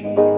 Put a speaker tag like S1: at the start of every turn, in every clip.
S1: you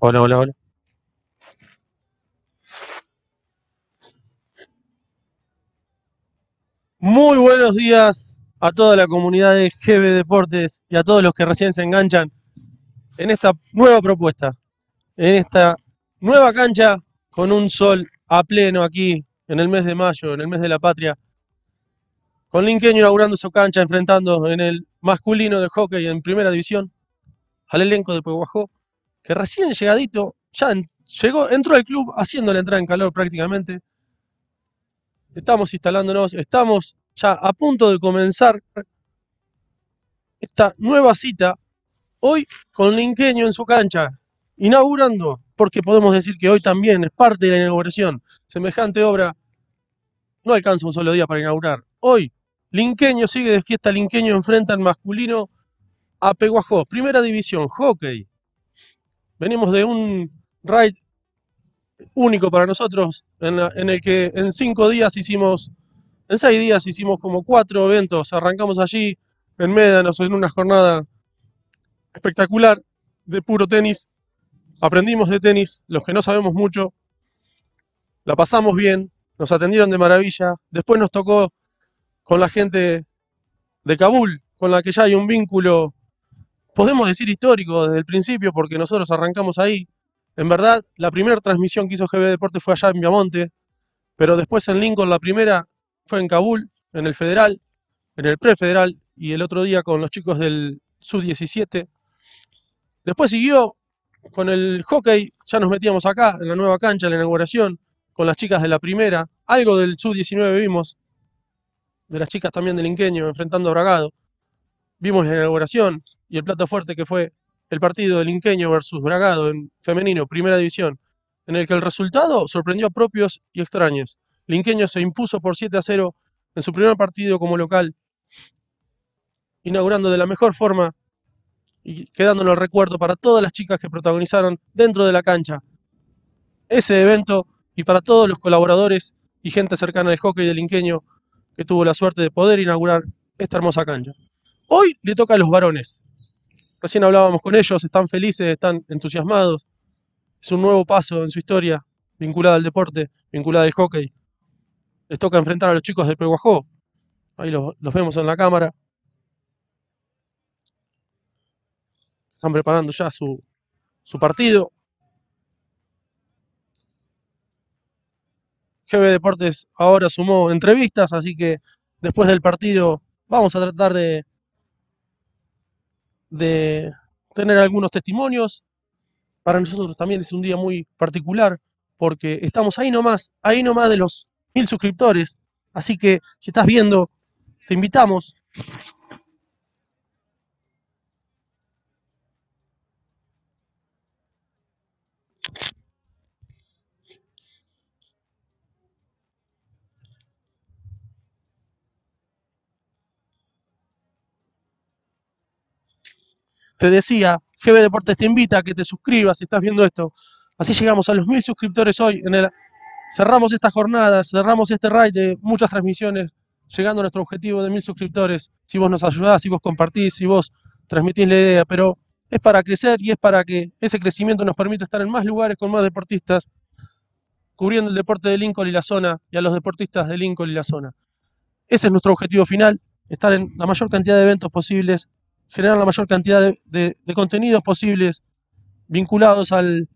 S2: Hola, hola, hola. Muy buenos días a toda la comunidad de GB Deportes y a todos los que recién se enganchan en esta nueva propuesta, en esta nueva cancha con un sol a pleno aquí en el mes de mayo, en el mes de la patria, con Linqueño inaugurando su cancha, enfrentando en el masculino de hockey en primera división al elenco de Peguajó, que recién llegadito, ya llegó, entró al club haciendo la entrada en calor prácticamente. Estamos instalándonos, estamos ya a punto de comenzar esta nueva cita, hoy con Linqueño en su cancha, inaugurando, porque podemos decir que hoy también es parte de la inauguración. Semejante obra no alcanza un solo día para inaugurar. Hoy, Linqueño sigue de fiesta, Linqueño enfrenta al masculino a Peguajó, primera división, hockey. Venimos de un raid único para nosotros, en, el que en cinco días hicimos, en seis días hicimos como cuatro eventos. Arrancamos allí en Médanos en una jornada espectacular de puro tenis. Aprendimos de tenis, los que no sabemos mucho, la pasamos bien, nos atendieron de maravilla. Después nos tocó con la gente de Kabul, con la que ya hay un vínculo, podemos decir histórico desde el principio, porque nosotros arrancamos ahí. En verdad, la primera transmisión que hizo GB Deportes fue allá en Viamonte, pero después en Lincoln la primera fue en Kabul, en el Federal, en el Prefederal, y el otro día con los chicos del Sub-17. Después siguió con el hockey, ya nos metíamos acá, en la nueva cancha, en la inauguración, con las chicas de la primera. Algo del Sub-19 vimos, de las chicas también del Inqueño, enfrentando a Bragado. Vimos la inauguración y el plato fuerte que fue el partido del Inqueño versus Bragado en femenino, primera división, en el que el resultado sorprendió a propios y extraños. Linqueño se impuso por 7 a 0 en su primer partido como local, inaugurando de la mejor forma y quedándonos el recuerdo para todas las chicas que protagonizaron dentro de la cancha ese evento y para todos los colaboradores y gente cercana del hockey del Inqueño que tuvo la suerte de poder inaugurar esta hermosa cancha. Hoy le toca a los varones. Recién hablábamos con ellos, están felices, están entusiasmados. Es un nuevo paso en su historia vinculada al deporte, vinculada al hockey. les toca enfrentar a los chicos de Peguajó. Ahí los, los vemos en la cámara. Están preparando ya su, su partido. GB Deportes ahora sumó entrevistas, así que después del partido vamos a tratar de, de tener algunos testimonios. Para nosotros también es un día muy particular porque estamos ahí nomás, ahí nomás de los mil suscriptores. Así que si estás viendo, te invitamos. Te decía, GB Deportes te invita a que te suscribas si estás viendo esto. Así llegamos a los mil suscriptores hoy. En el, cerramos esta jornada, cerramos este raid de muchas transmisiones, llegando a nuestro objetivo de mil suscriptores. Si vos nos ayudás, si vos compartís, si vos transmitís la idea, pero es para crecer y es para que ese crecimiento nos permita estar en más lugares con más deportistas, cubriendo el deporte de Lincoln y la zona y a los deportistas de Lincoln y la zona. Ese es nuestro objetivo final, estar en la mayor cantidad de eventos posibles, generar la mayor cantidad de, contenidos posibles vinculados al,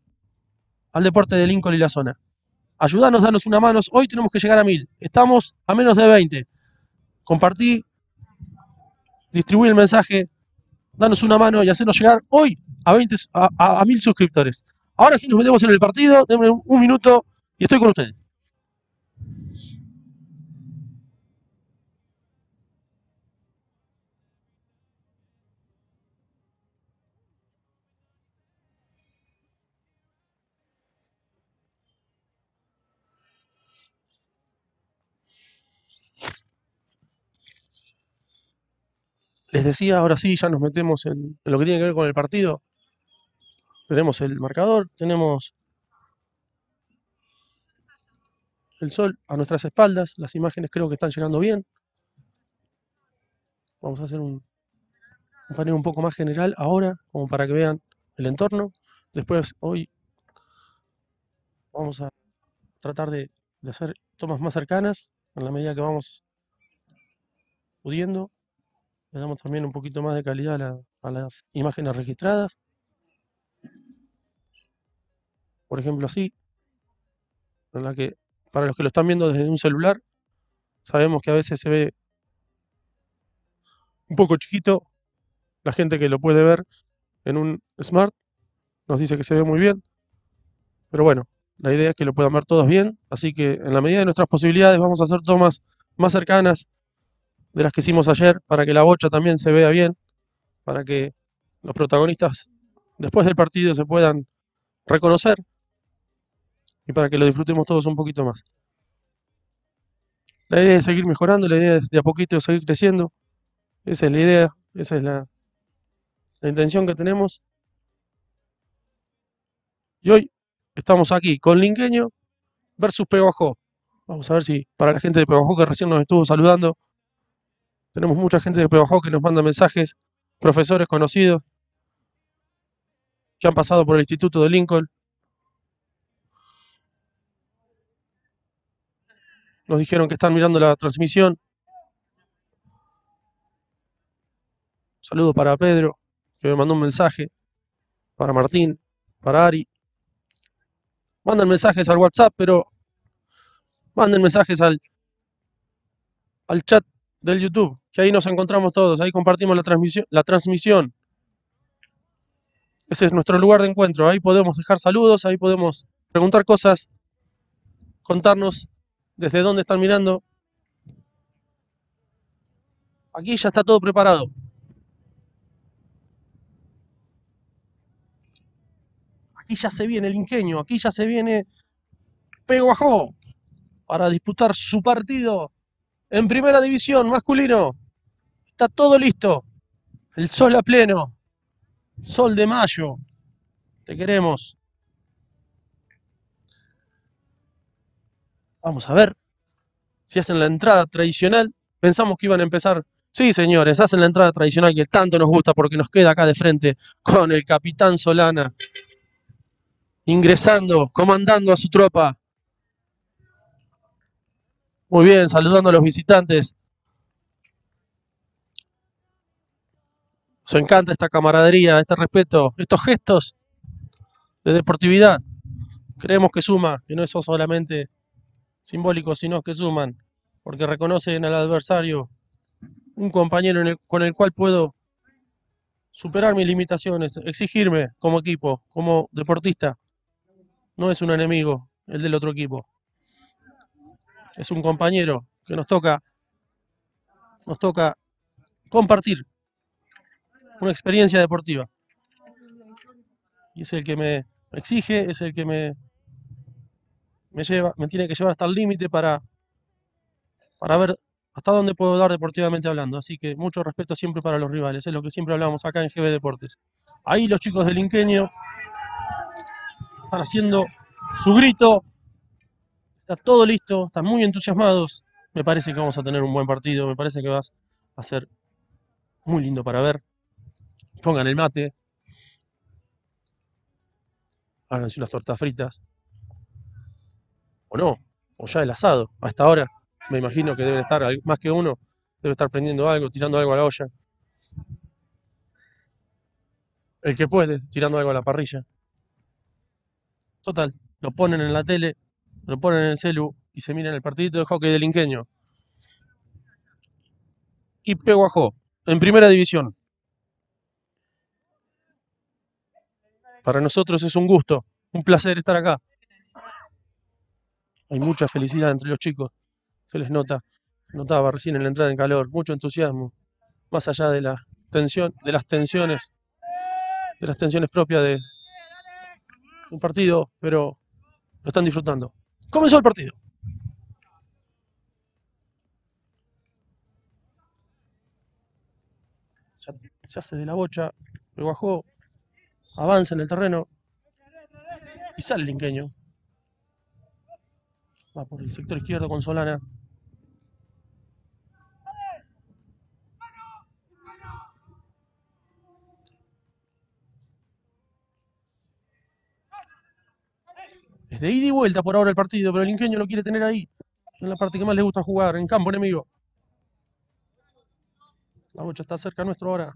S2: al deporte de Lincoln y la zona. Ayúdanos, danos una mano. Hoy tenemos que llegar a mil. Estamos a menos de 20. Compartí, distribuí el mensaje, danos una mano y hacernos llegar hoy a, 20, a, a- mil suscriptores. Ahora sí nos metemos en el partido. Denme un minuto y estoy con ustedes. Les decía, ahora sí, ya nos metemos en, lo que tiene que ver con el partido. Tenemos el marcador, tenemos el sol a nuestras espaldas. Las imágenes creo que están llegando bien. Vamos a hacer un, un paneo un poco más general ahora, como para que vean el entorno. Después, hoy vamos a tratar de, de hacer tomas más cercanas en la medida que vamos pudiendo. Le damos también un poquito más de calidad a, la- a las imágenes registradas. Por ejemplo, así, en la que para los que lo están viendo desde un celular, sabemos que a veces se ve un poco chiquito. La gente que lo puede ver en un smart nos dice que se ve muy bien. Pero bueno, la idea es que lo puedan ver todos bien. Así que en la medida de nuestras posibilidades vamos a hacer tomas más cercanas de las que hicimos ayer para que la bocha también se vea bien, para que los protagonistas después del partido se puedan reconocer y para que lo disfrutemos todos un poquito más. La idea es seguir mejorando, la idea es de a poquito seguir creciendo. Esa es la idea, esa es la, intención que tenemos. Y hoy estamos aquí con Linqueño versus Peguajó. Vamos a ver si para la gente de Peguajó que recién nos estuvo saludando, tenemos mucha gente de Peguajó que nos manda mensajes, profesores conocidos que han pasado por el Instituto de Lincoln. Nos dijeron que están mirando la transmisión. Un saludo para Pedro, que me mandó un mensaje. Para Martín, para Ari. Mandan mensajes al WhatsApp, pero manden mensajes al, al chat del YouTube, que ahí nos encontramos todos, ahí compartimos la transmisión, la transmisión. Ese es nuestro lugar de encuentro, ahí podemos dejar saludos, ahí podemos preguntar cosas, contarnos desde dónde están mirando. Aquí ya está todo preparado. Aquí ya se viene el inqueño, aquí ya se viene Peguajó para disputar su partido en primera división masculino. Está todo listo. El sol a pleno. Sol de mayo. Te queremos. Vamos a ver si hacen la entrada tradicional. Pensamos que iban a empezar. Sí, señores, hacen la entrada tradicional que tanto nos gusta porque nos queda acá de frente con el capitán Solana ingresando, comandando a su tropa. Muy bien, saludando a los visitantes. Nos encanta esta camaradería, este respeto, estos gestos de deportividad. Creemos que suma, que no son solamente simbólicos, sino que suman, porque reconocen al adversario un compañero con el cual puedo superar mis limitaciones, exigirme como equipo, como deportista. No es un enemigo el del otro equipo. Es un compañero que nos toca, nos toca compartir una experiencia deportiva. Y es el que me exige, es el que me, me lleva, me tiene que llevar hasta el límite para, para ver hasta dónde puedo dar deportivamente hablando. Así que mucho respeto siempre para los rivales, es lo que siempre hablamos acá en GB Deportes. Ahí los chicos del Inqueño están haciendo su grito, está todo listo, están muy entusiasmados. Me parece que vamos a tener un buen partido, me parece que va a ser muy lindo para ver. Pongan el mate, háganse unas tortas fritas, o no, o ya el asado. A esta hora me imagino que deben estar, más que uno, debe estar prendiendo algo, tirando algo a la olla. El que puede, tirando algo a la parrilla. Total, lo ponen en la tele, lo ponen en el celu y se miran el partidito de hockey del Inqueño. Y Peguajó, en primera división. Para nosotros es un gusto, un placer estar acá. Hay mucha felicidad entre los chicos, se les nota, notaba recién en la entrada en calor, mucho entusiasmo, más allá de la tensión, de las tensiones, de las tensiones propias de un partido, pero lo están disfrutando. Comenzó el partido. Se hace de la bocha, lo bajó, avanza en el terreno y sale el inqueño. Va por el sector izquierdo con Solana. Es de ida y vuelta por ahora el partido, pero el inqueño lo quiere tener ahí. En la parte que más le gusta jugar, en campo enemigo. La bocha está cerca nuestro ahora.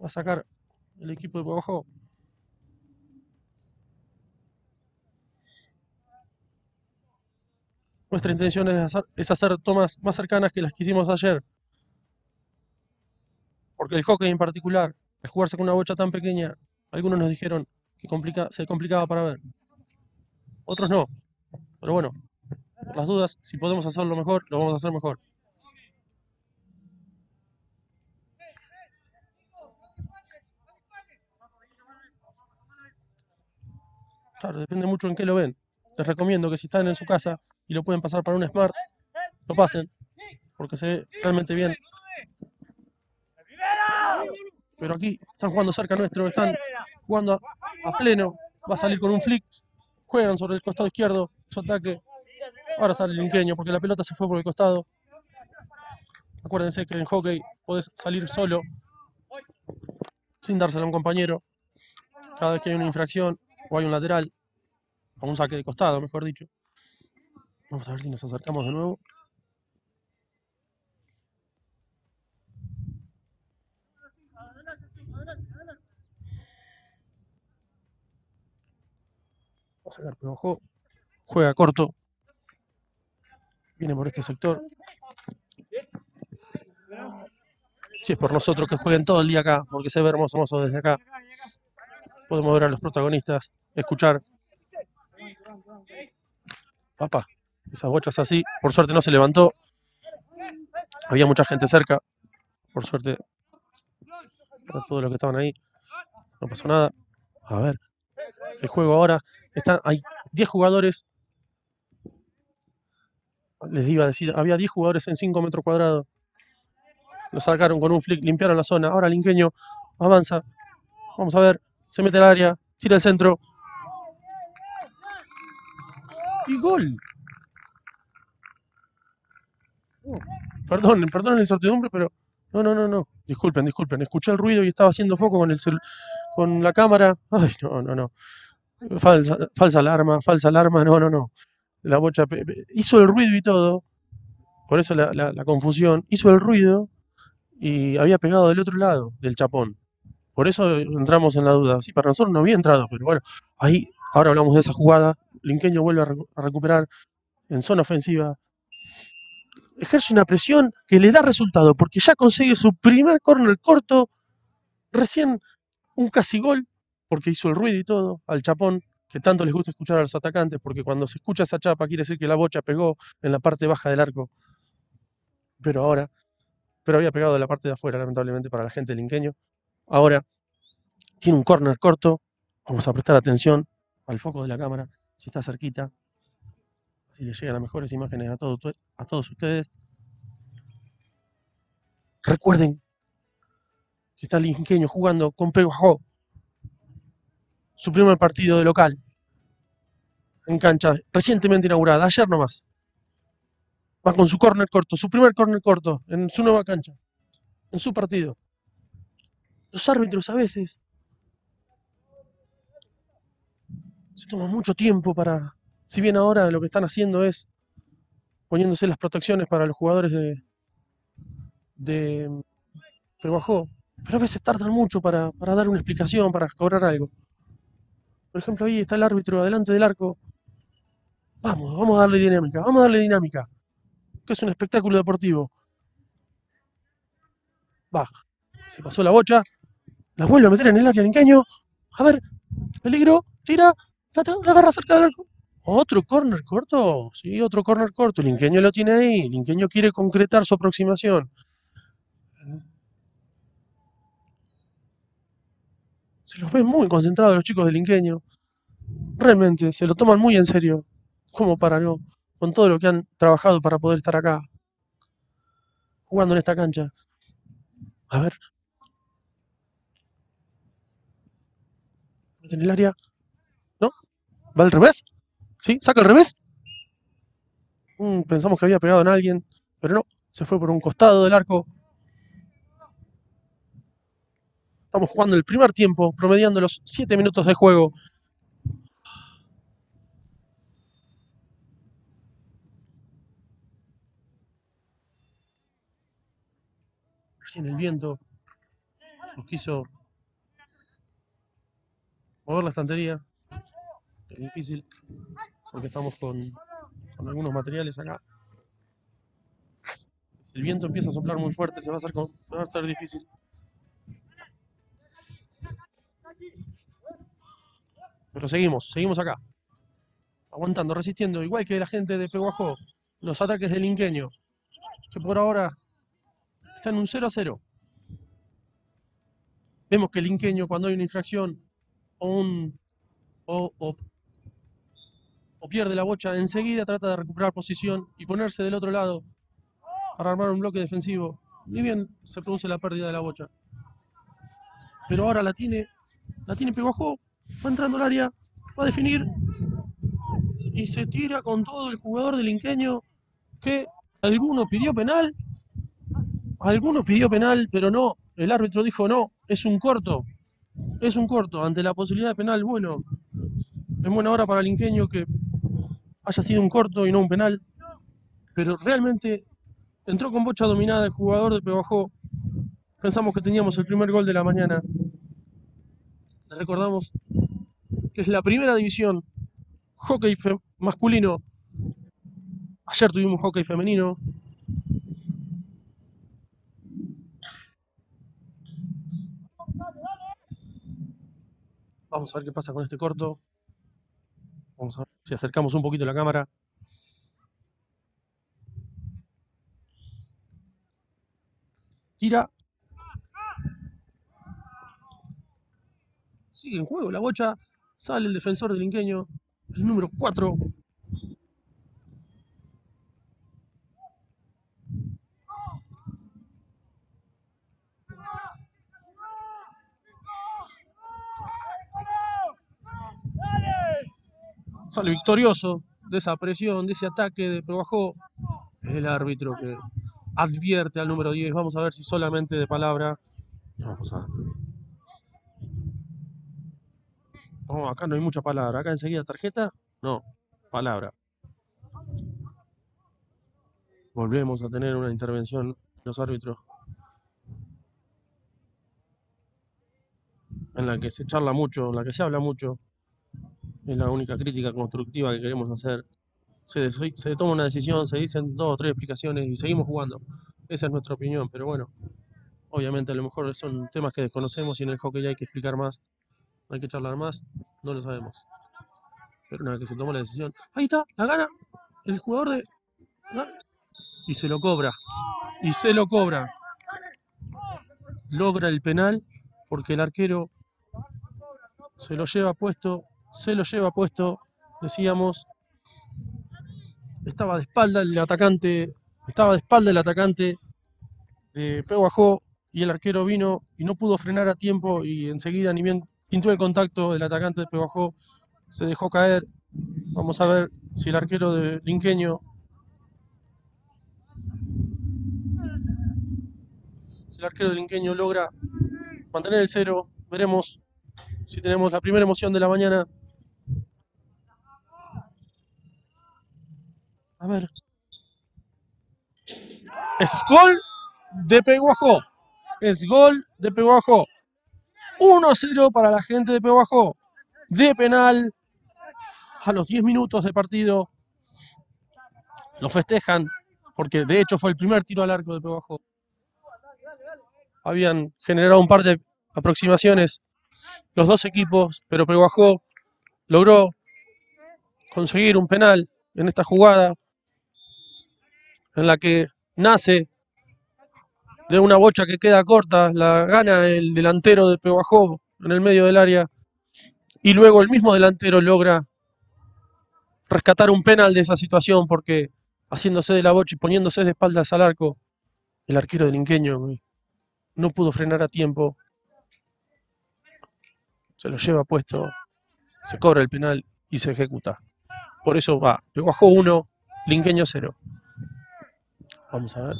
S2: Va a sacar el equipo de abajo. Nuestra intención es hacer, es hacer tomas más cercanas que las que hicimos ayer. Porque el hockey en particular, al jugarse con una bocha tan pequeña, algunos nos dijeron que complica, se complicaba para ver. Otros no. Pero bueno, por las dudas, si podemos hacerlo mejor, lo vamos a hacer mejor. Depende mucho en qué lo ven. Les recomiendo que si están en su casa y lo pueden pasar para un Smart, lo pasen, porque se ve realmente bien. Pero aquí están jugando cerca nuestro, están jugando a, a pleno. Va a salir con un flick. Juegan sobre el costado izquierdo, su ataque. Ahora sale el inqueño porque la pelota se fue por el costado. Acuérdense que en hockey podés salir solo sin dársela a un compañero. Cada vez que hay una infracción o hay un lateral o un saque de costado, mejor dicho. Vamos a ver si nos acercamos de nuevo. Va a sacar pero ojo. Juega corto. Viene por este sector. Si es por nosotros que jueguen todo el día acá, porque se ve hermoso, hermoso desde acá. Podemos ver a los protagonistas, escuchar. Papá, esas bochas así. Por suerte no se levantó. Había mucha gente cerca. Por suerte, para todos los que estaban ahí, no pasó nada. A ver, el juego ahora está, hay 10 jugadores. Les iba a decir, había 10 jugadores en 5 metros cuadrados. Lo sacaron con un flick, limpiaron la zona. Ahora el inqueño avanza. Vamos a ver, se mete al área, tira el centro. Y gol. Oh, Perdón, perdón la incertidumbre, pero no, no, no, no. Disculpen, disculpen. Escuché el ruido y estaba haciendo foco con el con la cámara. Ay, no, no, no. Falsa, alarma, falsa alarma. No, no, no. La bocha hizo el ruido y todo, por eso la, la- la confusión, hizo el ruido y había pegado del otro lado del chapón. Por eso entramos en la duda. Sí, para nosotros no había entrado, pero bueno, ahí, ahora hablamos de esa jugada. Linqueño vuelve a, recu- a recuperar en zona ofensiva. Ejerce una presión que le da resultado porque ya consigue su primer córner corto, recién un casi gol, porque hizo el ruido y todo, al chapón, que tanto les gusta escuchar a los atacantes, porque cuando se escucha esa chapa quiere decir que la bocha pegó en la parte baja del arco. Pero ahora, pero había pegado en la parte de afuera, lamentablemente, para la gente del Inqueño. Ahora tiene un córner corto. Vamos a prestar atención al foco de la cámara, si está cerquita. Así les llegan las mejores imágenes a, a todos ustedes. Recuerden que está el Inqueño jugando con Peguajó. Su primer partido de local. En cancha recientemente inaugurada, ayer nomás. Va con su córner corto, su primer córner corto en su nueva cancha, en su partido. Los árbitros a veces se toman mucho tiempo para, si bien ahora lo que están haciendo es poniéndose las protecciones para los jugadores de, de pero a veces tardan mucho para, para dar una explicación, para cobrar algo. Por ejemplo, ahí está el árbitro adelante del arco. Vamos, vamos a darle dinámica, vamos a darle dinámica, que es un espectáculo deportivo. Va, se pasó la bocha, la vuelve a meter en el área linqueño. A ver, peligro, tira, la, la agarra cerca del arco. ¿Otro córner corto? Sí, otro córner corto. El Inqueño lo tiene ahí. El Inqueño quiere concretar su aproximación. Se los ve muy concentrados los chicos del Inqueño. Realmente, se lo toman muy en serio. ¿Cómo para no? Con todo lo que han trabajado para poder estar acá. Jugando en esta cancha. A ver. En el área. ¿No? ¿Va al revés? ¿Sí? ¿Saca al revés? Mm, pensamos que había pegado en alguien, pero no. Se fue por un costado del arco. Estamos jugando el primer tiempo, promediando los 7 minutos de juego. Recién el viento nos quiso mover la estantería. Es difícil porque estamos con, algunos materiales acá. Si el viento empieza a soplar muy fuerte, se va a hacer, se va a hacer difícil. Pero seguimos, seguimos acá. Aguantando, resistiendo, igual que la gente de Peguajó. Los ataques del Inqueño, que por ahora están un 0 a 0. Vemos que el Inqueño, cuando hay una infracción o un. o, pierde la bocha, enseguida trata de recuperar posición y ponerse del otro lado para armar un bloque defensivo. Ni bien se produce la pérdida de la bocha. Pero ahora la tiene, la tiene Peguajó, va entrando al área, va a definir y se tira con todo el jugador del Inqueño que alguno pidió penal, alguno pidió penal, pero no, el árbitro dijo no, es un corto, es un corto, ante la posibilidad de penal, bueno, en buena hora para el Inqueño que haya sido un corto y no un penal, pero realmente entró con bocha dominada el jugador de Pebajó. Pensamos que teníamos el primer gol de la mañana. Recordamos que es la primera división hockey masculino. Ayer tuvimos hockey femenino. Vamos a ver qué pasa con este corto. Vamos a ver si acercamos un poquito la cámara. Tira. Sigue en juego la bocha. Sale el defensor del Inqueño. El número 4. Sale victorioso de esa presión, de ese ataque de Probajó. Es el árbitro que advierte al número 10. Vamos a ver si solamente de palabra. Vamos a. No, acá no hay mucha palabra. Acá enseguida tarjeta. No, palabra. Volvemos a tener una intervención los árbitros en la que se charla mucho, en la que se habla mucho. Es la única crítica constructiva que queremos hacer. Se, se toma una decisión, se dicen dos o tres explicaciones y seguimos jugando. Esa es nuestra opinión, pero bueno, obviamente a lo mejor son temas que desconocemos y en el hockey hay que explicar más, hay que charlar más, no lo sabemos. Pero una vez que se tomó la decisión, ahí está, la gana el jugador de... Y se lo cobra, y se lo cobra. Logra el penal porque el arquero se lo lleva puesto, se lo lleva puesto, decíamos, estaba de espalda el atacante, estaba de espalda el atacante de Peguajó y el arquero vino y no pudo frenar a tiempo y enseguida ni bien pintó el contacto del atacante de Peguajó, se dejó caer. Vamos a ver si el arquero de Linqueño si el arquero de Linqueño logra mantener el cero, veremos si tenemos la primera emoción de la mañana. A ver. Es gol de Peguajó. Es gol de Peguajó. 1-0 para la gente de Peguajó. De penal. A los 10 minutos de partido. Lo festejan. Porque de hecho fue el primer tiro al arco de Peguajó. Habían generado un par de aproximaciones los dos equipos, pero Peguajó logró conseguir un penal en esta jugada en la que nace de una bocha que queda corta, la gana el delantero de Peguajó en el medio del área y luego el mismo delantero logra rescatar un penal de esa situación porque haciéndose de la bocha y poniéndose de espaldas al arco, el arquero del Inqueño eh, no pudo frenar a tiempo, se lo lleva puesto, se cobra el penal y se ejecuta. Por eso va, Peguajó 1, Linqueño 0. Vamos a ver.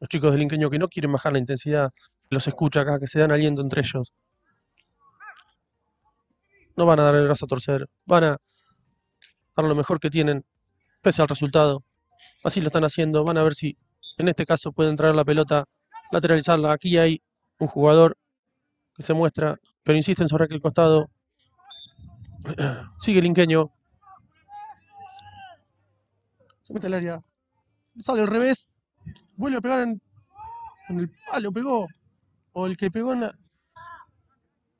S2: Los chicos del Inqueño que no quieren bajar la intensidad, los escucha acá, que se dan aliento entre ellos. No van a dar el brazo a torcer, van a dar lo mejor que tienen, pese al resultado. Así lo están haciendo, van a ver si en este caso pueden traer la pelota, lateralizarla. Aquí hay un jugador que se muestra, pero insisten sobre aquel costado. Sigue el Inqueño. Se mete al área. Sale al revés. Vuelve a pegar en, en el palo, pegó. O el que pegó en la...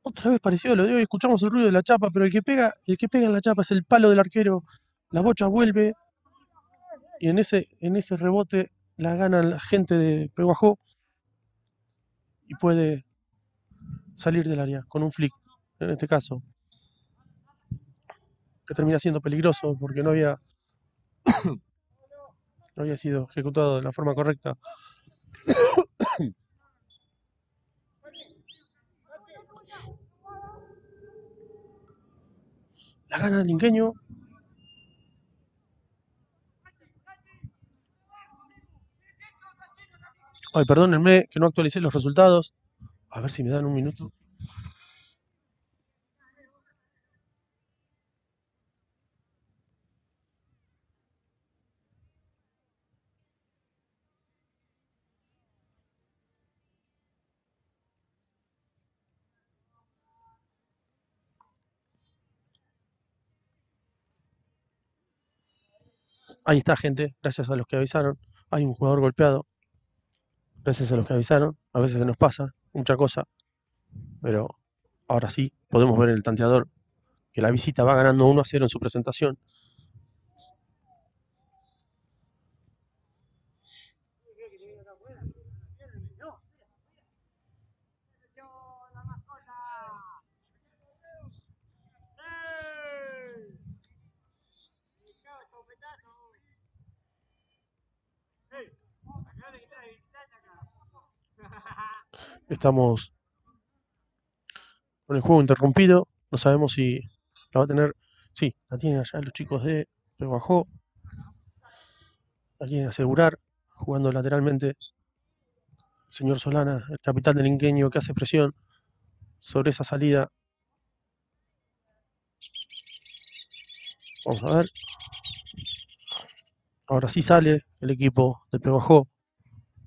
S2: Otra vez parecido lo de hoy, escuchamos el ruido de la chapa, pero el que pega, el que pega en la chapa es el palo del arquero. La bocha vuelve. Y en ese, en ese rebote la gana la gente de Peguajó. Y puede salir del área con un flick, en este caso. Que termina siendo peligroso porque no había no había sido ejecutado de la forma correcta. La gana el Inqueño. Ay, perdónenme que no actualicé los resultados. A ver si me dan un minuto. Ahí está, gente. Gracias a los que avisaron. Hay un jugador golpeado. Gracias a los que avisaron. A veces se nos pasa mucha cosa. Pero ahora sí, podemos ver en el tanteador que la visita va ganando 1 a 0 en su presentación. Estamos con el juego interrumpido. No sabemos si la va a tener. Sí, la tienen allá los chicos de Peguajó. La quieren asegurar, jugando lateralmente señor Solana, el capitán del Inqueño, que hace presión sobre esa salida. Vamos a ver. Ahora sí sale el equipo de Pebajó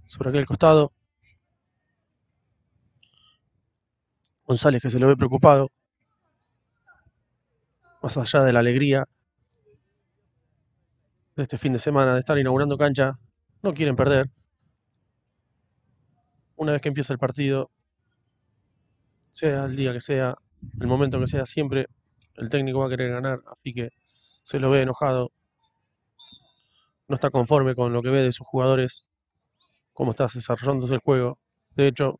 S2: sobre aquel costado. González que se lo ve preocupado. Más allá de la alegría de este fin de semana de estar inaugurando cancha, no quieren perder. Una vez que empieza el partido, sea el día que sea, el momento que sea, siempre el técnico va a querer ganar, así que se lo ve enojado. No está conforme con lo que ve de sus jugadores, cómo está desarrollándose el juego. De hecho,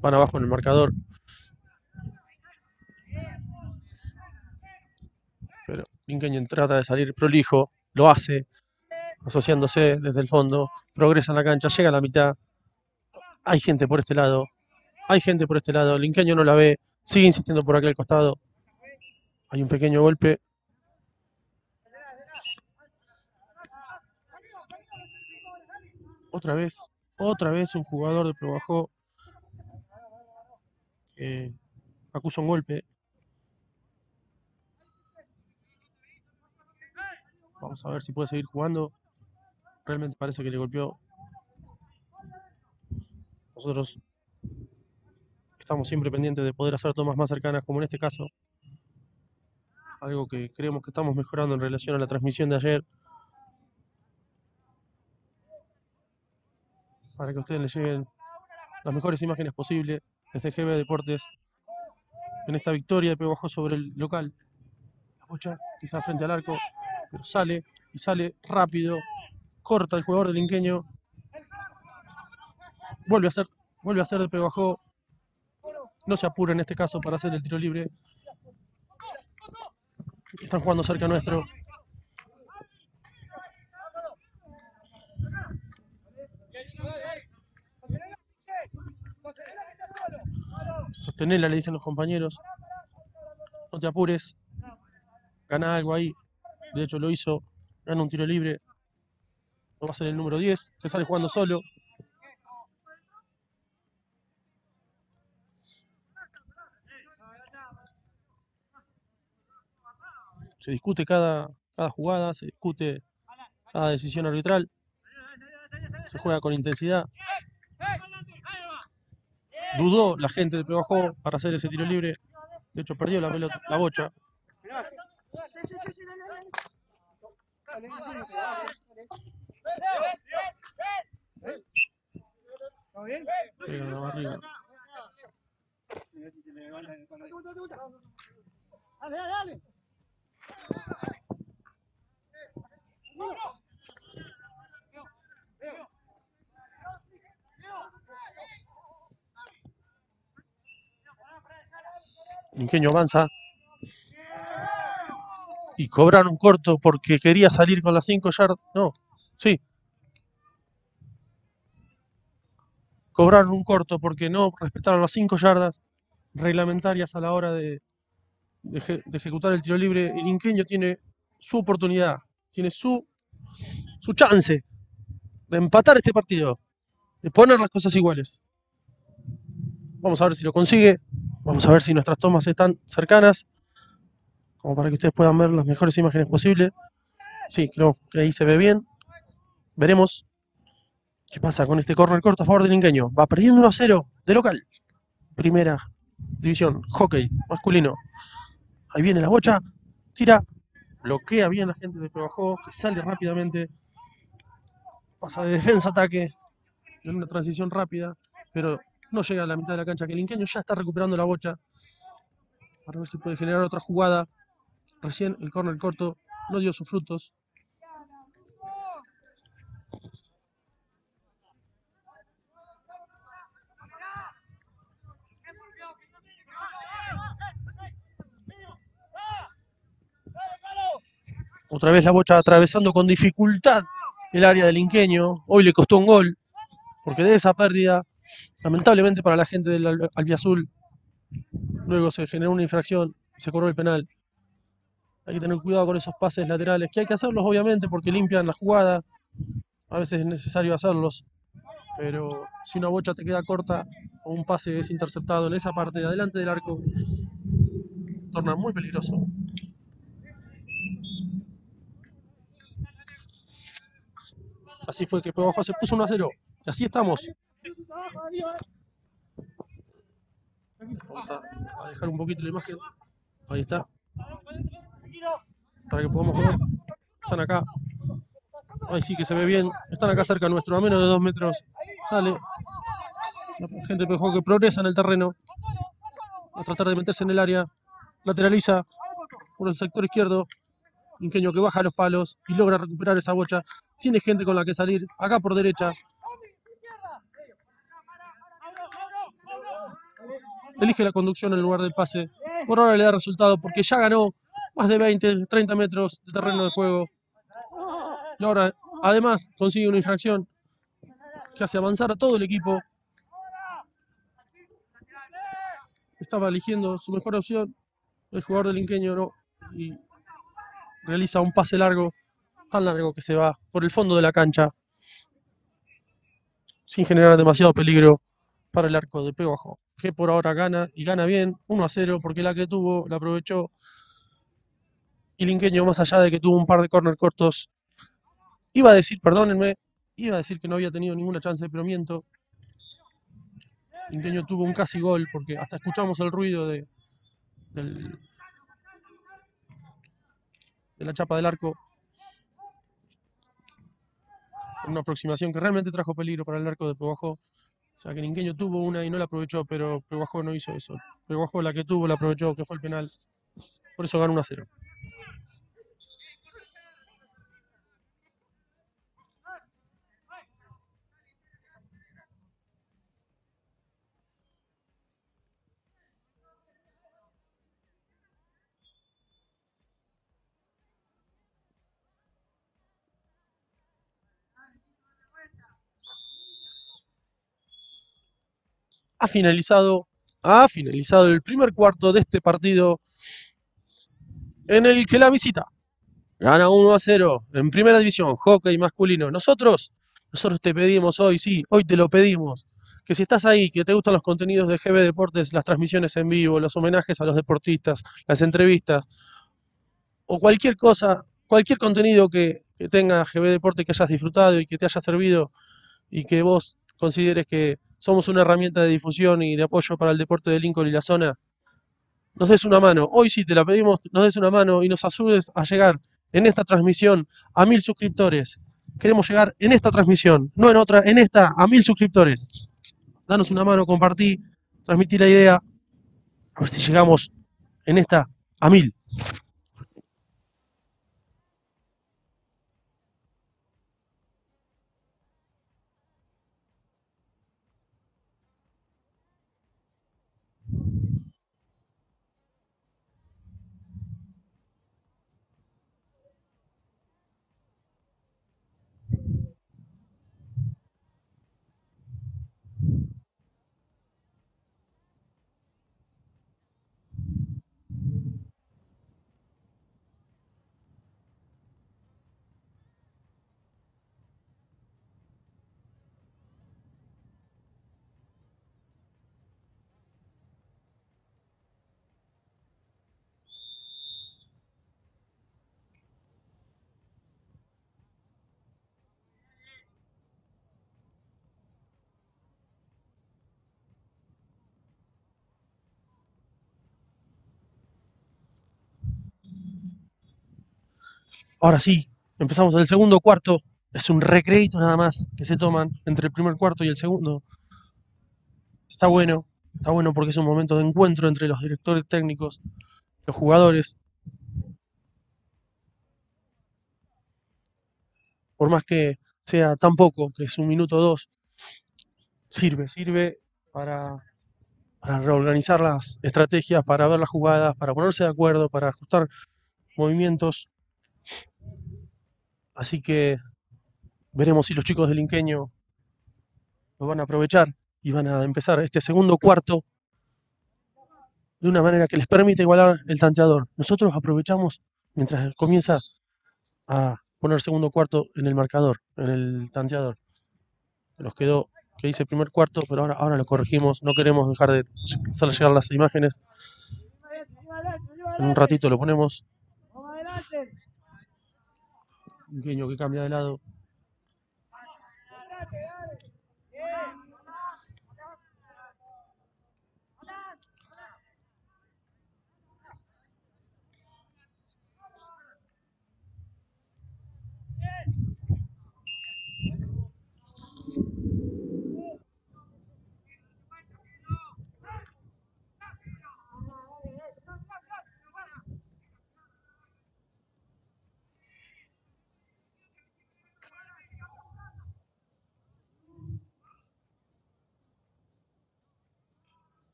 S2: van abajo en el marcador. Lincoln trata de salir prolijo, lo hace, asociándose desde el fondo, progresa en la cancha, llega a la mitad. Hay gente por este lado, hay gente por este lado. Linqueño no la ve, sigue insistiendo por aquel costado. Hay un pequeño golpe. Otra vez, otra vez un jugador de Probajo que acusa un golpe. Vamos a ver si puede seguir jugando. Realmente parece que le golpeó. Nosotros estamos siempre pendientes de poder hacer tomas más cercanas, como en este caso. Algo que creemos que estamos mejorando en relación a la transmisión de ayer. Para que ustedes les lleguen las mejores imágenes posibles desde GB Deportes. En esta victoria de Peguajó sobre el local. La bocha que está frente al arco, pero sale y sale rápido. Corta el jugador del Inqueño. Vuelve a hacer, vuelve a hacer de Peguajó. No se apura en este caso para hacer el tiro libre. Están jugando cerca nuestro. Sostenela, le dicen los compañeros. No te apures. Gana algo ahí. De hecho, lo hizo. Gana un tiro libre. Va a ser el número 10, que sale jugando solo. Se discute cada, cada jugada, se discute cada decisión arbitral. Se juega con intensidad. Dudó la gente de Pebajo para hacer ese tiro libre. De hecho, perdió la pelota, la bocha. Pega la barriga. Ingenio avanza. Y cobran un corto porque quería salir con las 5 yardas. No, sí. Cobraron un corto porque no respetaron las 5 yardas reglamentarias a la hora de, de ejecutar el tiro libre. El Inqueño tiene su oportunidad, tiene su, su chance de empatar este partido, de poner las cosas iguales. Vamos a ver si lo consigue. Vamos a ver si nuestras tomas están cercanas, como para que ustedes puedan ver las mejores imágenes posibles. Sí, creo que ahí se ve bien. Veremos qué pasa con este corner corto a favor del Inqueño. Va perdiendo 1-0 de local. Primera división, hockey masculino. Ahí viene la bocha, tira, bloquea bien la gente de Pebajo, que sale rápidamente. Pasa de defensa a ataque en una transición rápida, pero no llega a la mitad de la cancha, que el Inqueño ya está recuperando la bocha para ver si puede generar otra jugada. Recién el córner corto no dio sus frutos. Otra vez la bocha atravesando con dificultad el área del Inqueño. Hoy le costó un gol, porque de esa pérdida, lamentablemente para la gente del Al- Albiazul, luego se generó una infracción y se cobró el penal. Hay que tener cuidado con esos pases laterales, que hay que hacerlos obviamente porque limpian la jugada. A veces es necesario hacerlos, pero si una bocha te queda corta o un pase es interceptado en esa parte de adelante del arco, se torna muy peligroso. Así fue que Peguajo se puso 1 a 0. Y así estamos. Vamos a dejar un poquito la imagen. Ahí está. Para que podamos ver. Están acá. Ahí sí que se ve bien. Están acá cerca nuestro, a menos de dos metros. Sale. La gente de que progresa en el terreno. A tratar de meterse en el área. Lateraliza por el sector izquierdo. Inqueño que baja los palos y logra recuperar esa bocha. Tiene gente con la que salir. Acá por derecha. Elige la conducción en lugar del pase. Por ahora le da resultado porque ya ganó más de 20, 30 metros de terreno de juego. Y ahora, además, consigue una infracción que hace avanzar a todo el equipo. Estaba eligiendo su mejor opción. El jugador del Inqueño. Y realiza un pase largo, tan largo que se va por el fondo de la cancha, sin generar demasiado peligro para el arco de Peguajo, que por ahora gana y gana bien, 1 a 0, porque la que tuvo la aprovechó. Y Linqueño, más allá de que tuvo un par de corner cortos, iba a decir, perdónenme, iba a decir que no había tenido ninguna chance, pero miento. Linqueño tuvo un casi gol, porque hasta escuchamos el ruido de, la chapa del arco. Una aproximación que realmente trajo peligro para el arco de Peguajó. O sea que Ninqueño tuvo una y no la aprovechó, pero Peguajó no hizo eso. Peguajó la que tuvo la aprovechó, que fue el penal. Por eso ganó 1 a 0. Ha finalizado, ha finalizado el primer cuarto de este partido en el que la visita gana 1 a 0 en primera división, hockey masculino. Nosotros, nosotros te pedimos hoy, sí, hoy te lo pedimos, que si estás ahí, que te gustan los contenidos de GB Deportes, las transmisiones en vivo, los homenajes a los deportistas, las entrevistas, o cualquier cosa, cualquier contenido que, que tenga GB Deportes que hayas disfrutado y que te haya servido y que vos consideres que somos una herramienta de difusión y de apoyo para el deporte de Lincoln y la zona, nos des una mano. Hoy sí te la pedimos, nos des una mano y nos ayudes a llegar en esta transmisión a mil suscriptores. Queremos llegar en esta transmisión, no en otra, en esta, a mil suscriptores. Danos una mano, compartí, transmití la idea. A ver si llegamos en esta a mil. Ahora sí, empezamos el segundo cuarto. Es un recreito nada más que se toman entre el primer cuarto y el segundo. Está bueno, está bueno porque es un momento de encuentro entre los directores técnicos, los jugadores. Por más que sea tan poco, que es un minuto o dos, sirve, sirve para, para reorganizar las estrategias, para ver las jugadas, para ponerse de acuerdo, para ajustar movimientos. Así que veremos si los chicos del Inqueño lo van a aprovechar y van a empezar este segundo cuarto de una manera que les permita igualar el tanteador. Nosotros aprovechamos mientras comienza a poner segundo cuarto en el marcador, en el tanteador. Nos quedó que dice primer cuarto, pero ahora, ahora lo corregimos. No queremos dejar de hacerle llegar las imágenes. En un ratito lo ponemos. Inqueño que cambia de lado.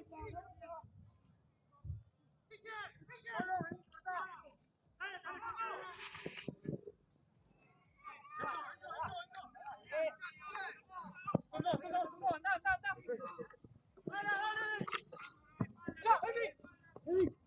S2: 飞起！飞起！哎，打中了！嗯。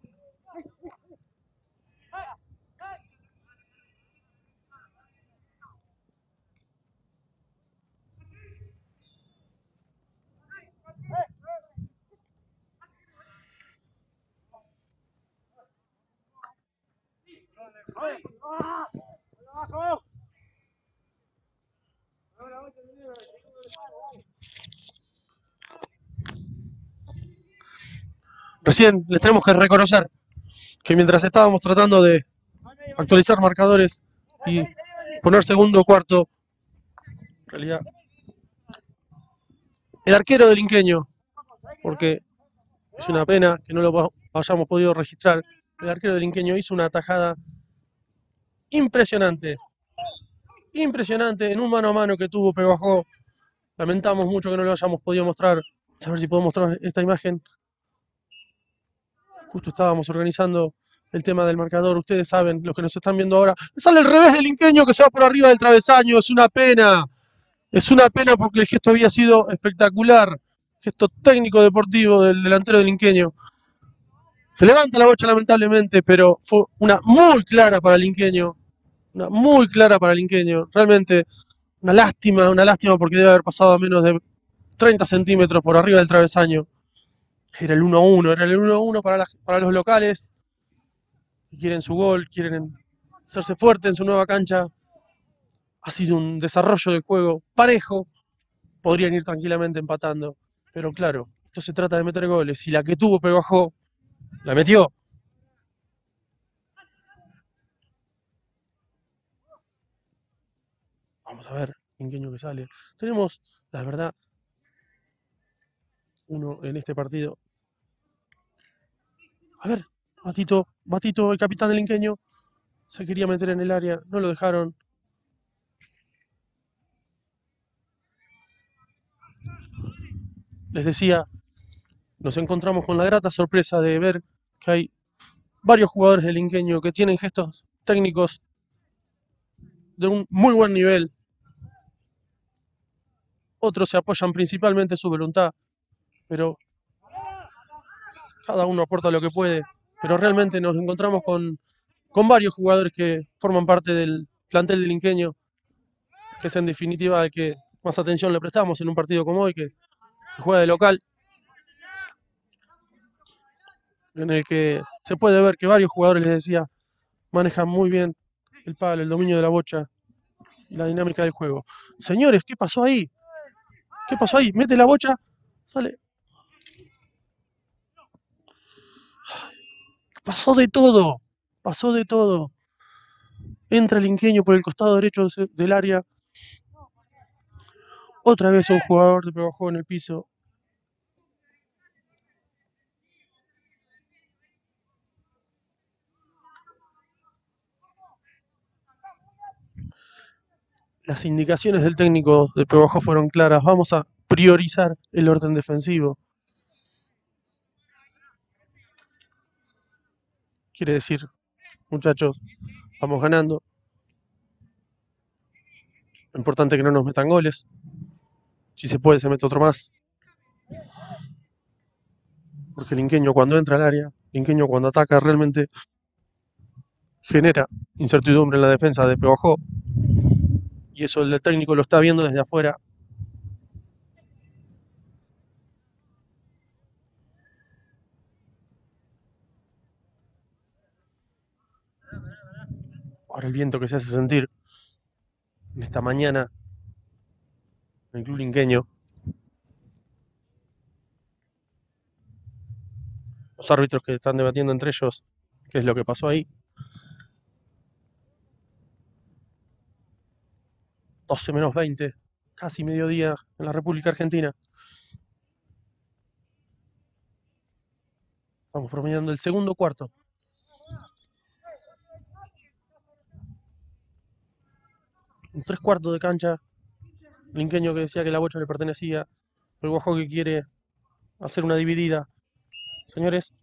S2: Recién les tenemos que reconocer que mientras estábamos tratando de actualizar marcadores y poner segundo o cuarto, en realidad, el arquero del Inqueño, porque es una pena que no lo hayamos podido registrar, el arquero del Inqueño hizo una tajada impresionante, impresionante en un mano a mano que tuvo Pegajó. Lamentamos mucho que no lo hayamos podido mostrar. A ver si puedo mostrar esta imagen. Justo estábamos organizando el tema del marcador. Ustedes saben, los que nos están viendo ahora. Sale el revés del Inqueño que se va por arriba del travesaño. Es una pena. Es una pena porque el gesto había sido espectacular. Gesto técnico deportivo del delantero del Inqueño. Se levanta la bocha lamentablemente, pero fue una muy clara para el Inqueño. Una muy clara para el Inqueño. Realmente una lástima, una lástima porque debe haber pasado a menos de 30 centímetros por arriba del travesaño. Era el 1-1, era el 1-1 para, para los locales. quieren su gol, quieren hacerse fuerte en su nueva cancha. Ha sido un desarrollo del juego parejo. Podrían ir tranquilamente empatando. Pero claro, esto se trata de meter goles. Y la que tuvo Pegajó, la metió. Vamos a ver, Inqueño que sale. Tenemos, la verdad, uno en este partido. A ver, Batito, Batito, el capitán del Inqueño, se quería meter en el área, no lo dejaron. Les decía, nos encontramos con la grata sorpresa de ver que hay varios jugadores del Inqueño que tienen gestos técnicos de un muy buen nivel. Otros se apoyan principalmente en su voluntad, pero cada uno aporta lo que puede. Pero realmente nos encontramos con, con varios jugadores que forman parte del plantel del Inqueño, que es en definitiva el que más atención le prestamos en un partido como hoy, que, que juega de local, en el que se puede ver que varios jugadores, les decía, manejan muy bien el palo, el dominio de la bocha y la dinámica del juego. Señores, ¿qué pasó ahí? ¿Qué pasó ahí? Mete la bocha, sale. Pasó de todo, pasó de todo. Entra el inqueño por el costado derecho de- del área. Otra vez un jugador de Pegajó en el piso. Las indicaciones del técnico de Pegajó fueron claras. Vamos a priorizar el orden defensivo. Quiere decir, muchachos, vamos ganando. Lo importante es que no nos metan goles. Si se puede, se mete otro más. Porque el Inqueño cuando entra al área, el Inqueño cuando ataca realmente genera incertidumbre en la defensa de Peguajó. Y eso el técnico lo está viendo desde afuera. Ahora el viento que se hace sentir en esta mañana en el club linqueño. Los árbitros que están debatiendo entre ellos qué es lo que pasó ahí. 12 menos 20, casi mediodía en la República Argentina. Estamos promediando el segundo cuarto. Un tres cuartos de cancha. Linqueño que decía que la bocha le pertenecía. El Guajó que quiere hacer una dividida. Señores,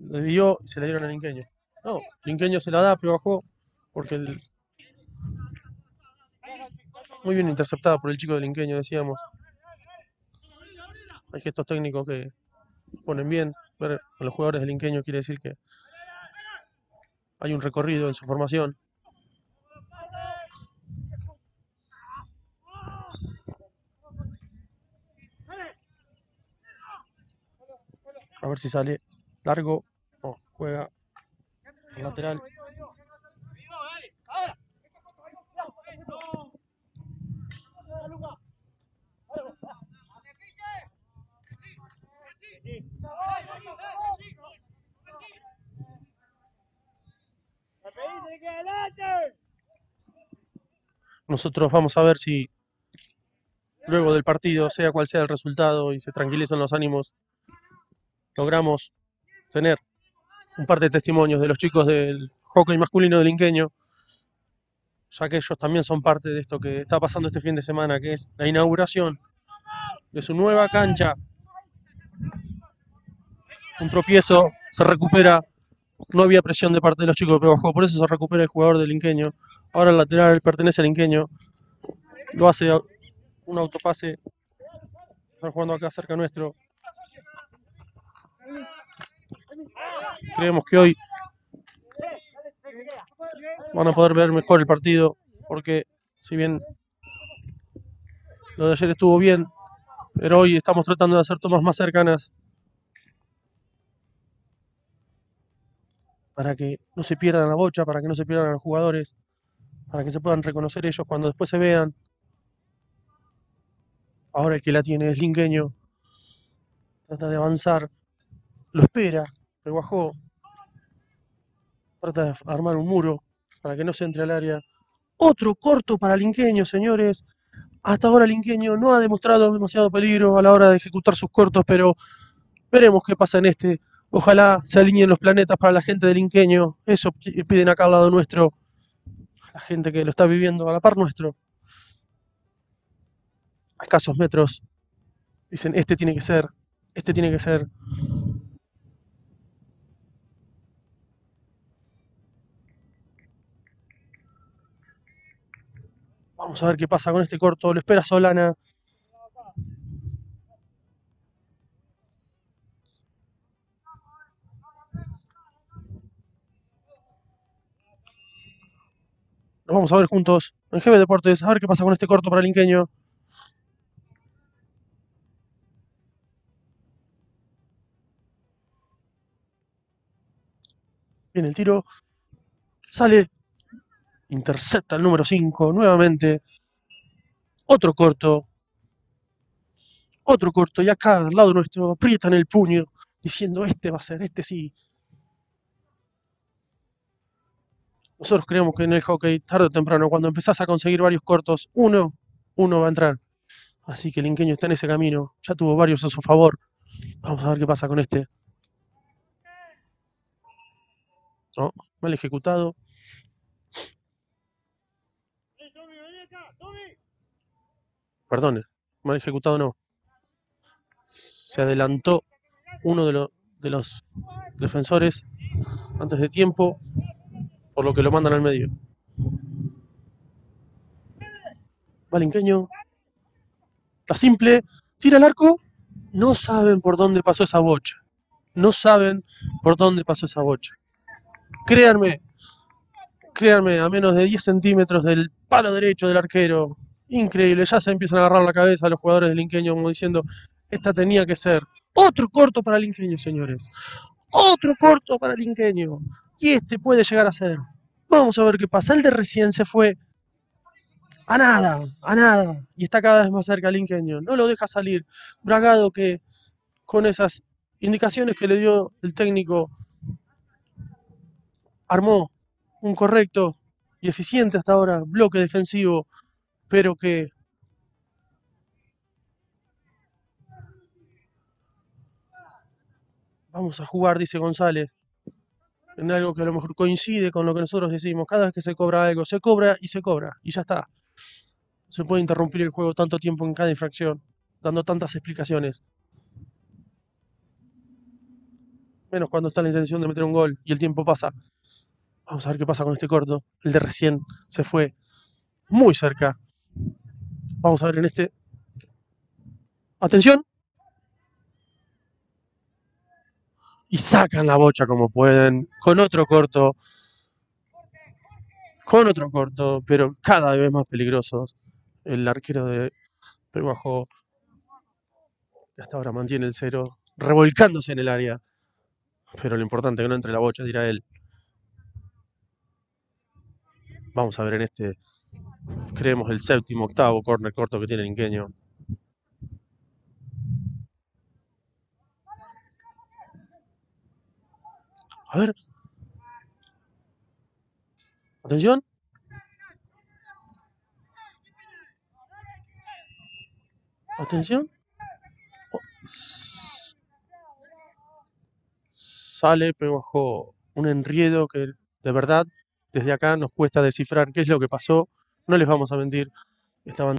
S2: le dio y se la dieron al Linqueño. No, Linqueño se la da, pero porque el... Muy bien interceptada por el chico del Linqueño, decíamos. Hay gestos técnicos que ponen bien. Ver a los jugadores del Linqueño quiere decir que hay un recorrido en su formación. A ver si sale largo. No, juega al lateral. Nosotros vamos a ver si luego del partido, sea cual sea el resultado y se tranquilizan los ánimos, logramos tener un par de testimonios de los chicos del hockey masculino del Inqueño, ya que ellos también son parte de esto que está pasando este fin de semana, que es la inauguración de su nueva cancha. Un tropiezo, se recupera, no había presión de parte de los chicos de Peguajó, por eso se recupera el jugador del Inqueño. Ahora el lateral pertenece al Inqueño, lo hace un autopase, están jugando acá cerca nuestro. Creemos que hoy van a poder ver mejor el partido, porque si bien lo de ayer estuvo bien, pero hoy estamos tratando de hacer tomas más cercanas para que no se pierdan la bocha, para que no se pierdan a los jugadores, para que se puedan reconocer ellos cuando después se vean. Ahora el que la tiene es Linqueño, trata de avanzar, lo espera, el Guajó trata de armar un muro para que no se entre al área. Otro corto para Linqueño, señores. Hasta ahora Linqueño no ha demostrado demasiado peligro a la hora de ejecutar sus cortos, pero veremos qué pasa en este. Ojalá se alineen los planetas para la gente del Linqueño. Eso pi- piden acá al lado nuestro. La gente que lo está viviendo a la par nuestro. A escasos metros. Dicen, este tiene que ser, este tiene que ser. Vamos a ver qué pasa con este corto. Lo espera Solana. Vamos a ver juntos en GB Deportes. A ver qué pasa con este corto para el. Viene el tiro. Sale. Intercepta el número 5 nuevamente. Otro corto. Otro corto. Y acá al lado nuestro aprietan el puño diciendo este va a ser, este sí. Nosotros creemos que en el hockey, tarde o temprano, cuando empezás a conseguir varios cortos, uno, uno va a entrar. Así que el Inqueño está en ese camino. Ya tuvo varios a su favor. Vamos a ver qué pasa con este. No, mal ejecutado. Perdone, mal ejecutado no. Se adelantó uno de, lo- de los defensores antes de tiempo, por lo que lo mandan al medio. Valinqueño. La simple, tira el arco. No saben por dónde pasó esa bocha. No saben por dónde pasó esa bocha. Créanme, Créanme, a menos de 10 centímetros del palo derecho del arquero. Increíble, ya se empiezan a agarrar la cabeza los jugadores del Inqueño como diciendo, esta tenía que ser. Otro corto para el Inqueño, señores. Otro corto para el Inqueño. Y este puede llegar a ser. Vamos a ver qué pasa. El de recién se fue a nada, a nada. Y está cada vez más cerca el Inqueño. No lo deja salir. Bragado que con esas indicaciones que le dio el técnico armó un correcto y eficiente hasta ahora bloque defensivo, pero que vamos a jugar, dice González, en algo que a lo mejor coincide con lo que nosotros decimos. Cada vez que se cobra algo, se cobra y se cobra, y ya está. Se puede interrumpir el juego tanto tiempo en cada infracción, dando tantas explicaciones. Menos cuando está la intención de meter un gol y el tiempo pasa. Vamos a ver qué pasa con este corto. El de recién se fue muy cerca. Vamos a ver en este. Atención. Y sacan la bocha como pueden. Con otro corto. Con otro corto, pero cada vez más peligrosos. El arquero de Peguajo hasta ahora mantiene el cero, revolcándose en el área. Pero lo importante es que no entre la bocha, dirá él. Vamos a ver en este, creemos, el séptimo, octavo corner corto que tiene el. A ver. Atención. Atención. Oh, Sale, pero bajo un enriedo que de verdad desde acá nos cuesta descifrar qué es lo que pasó. No les vamos a mentir. Estaban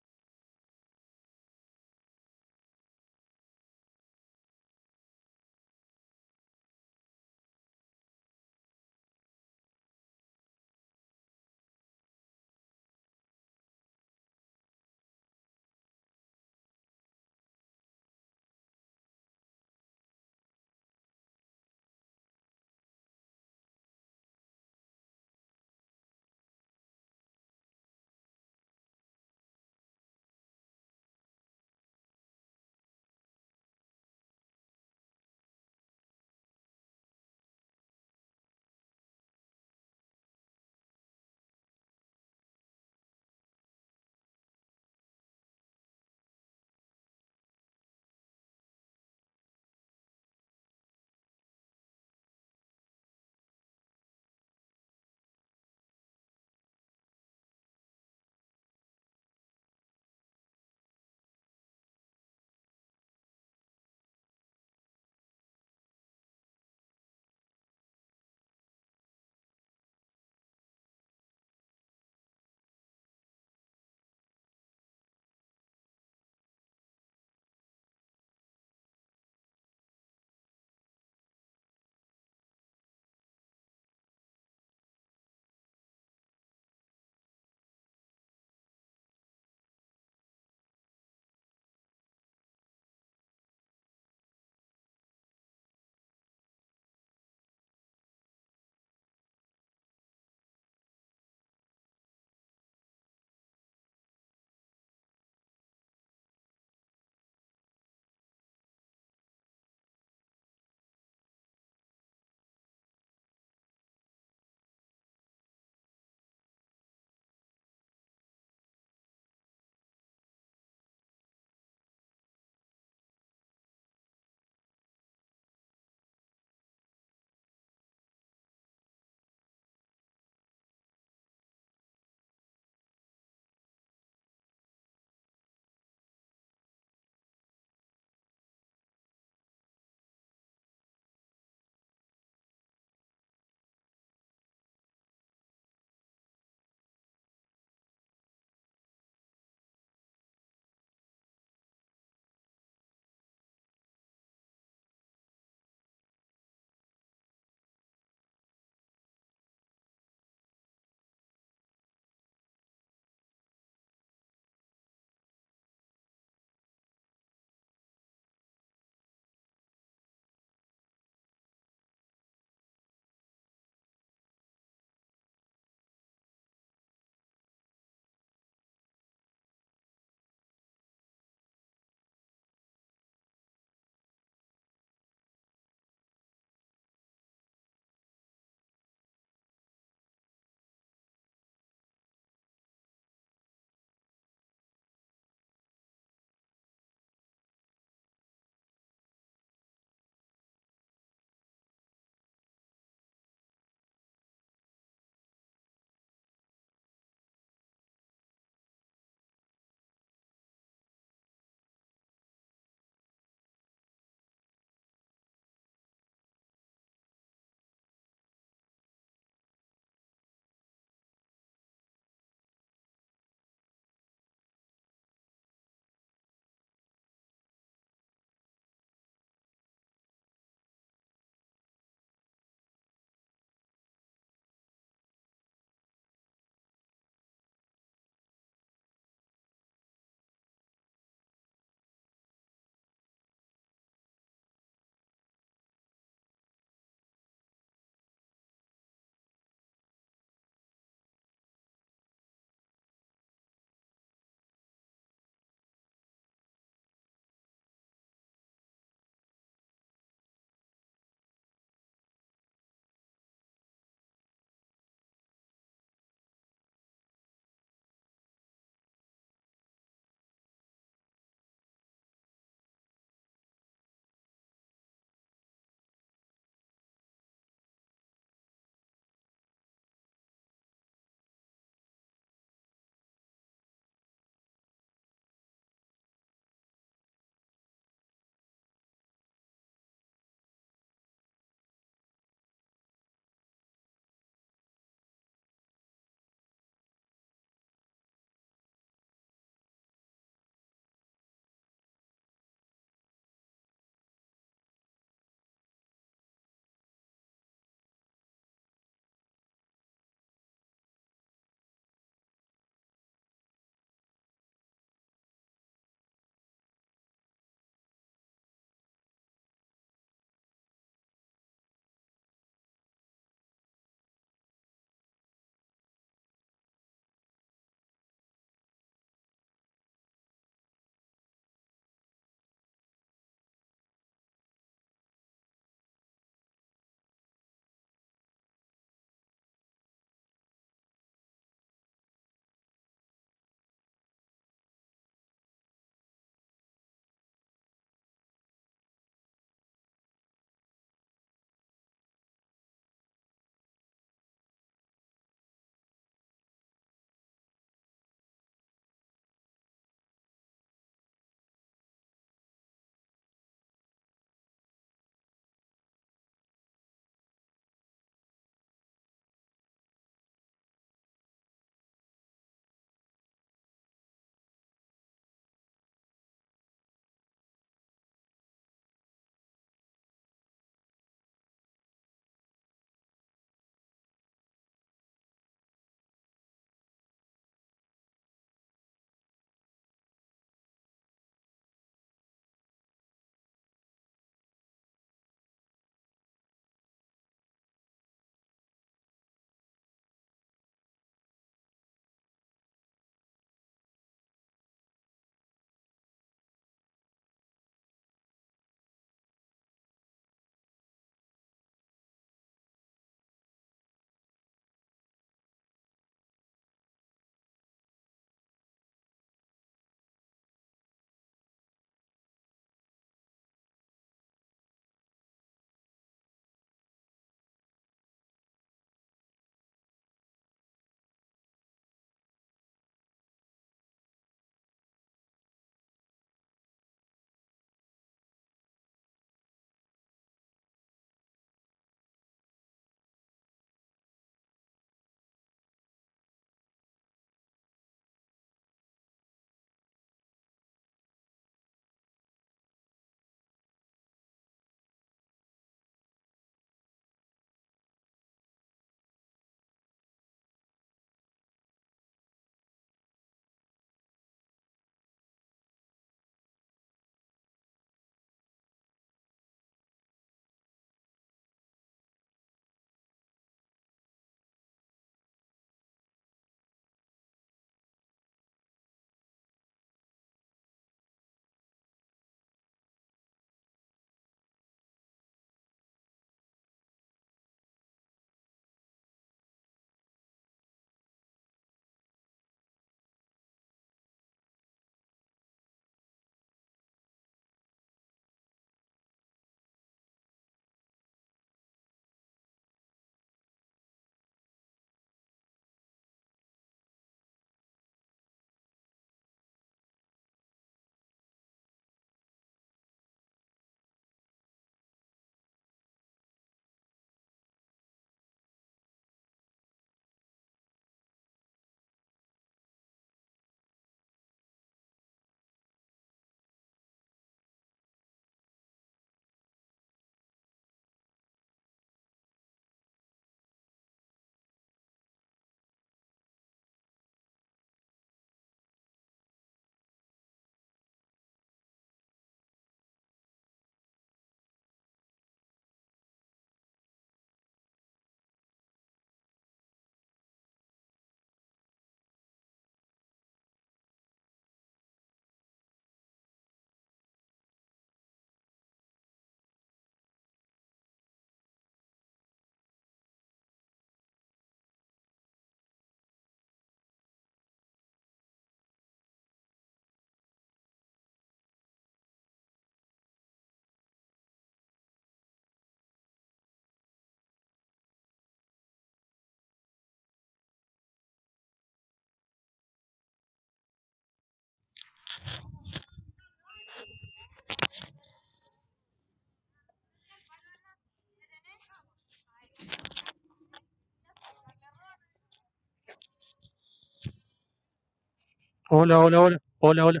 S2: Hola, hola, hola. Hola, hola.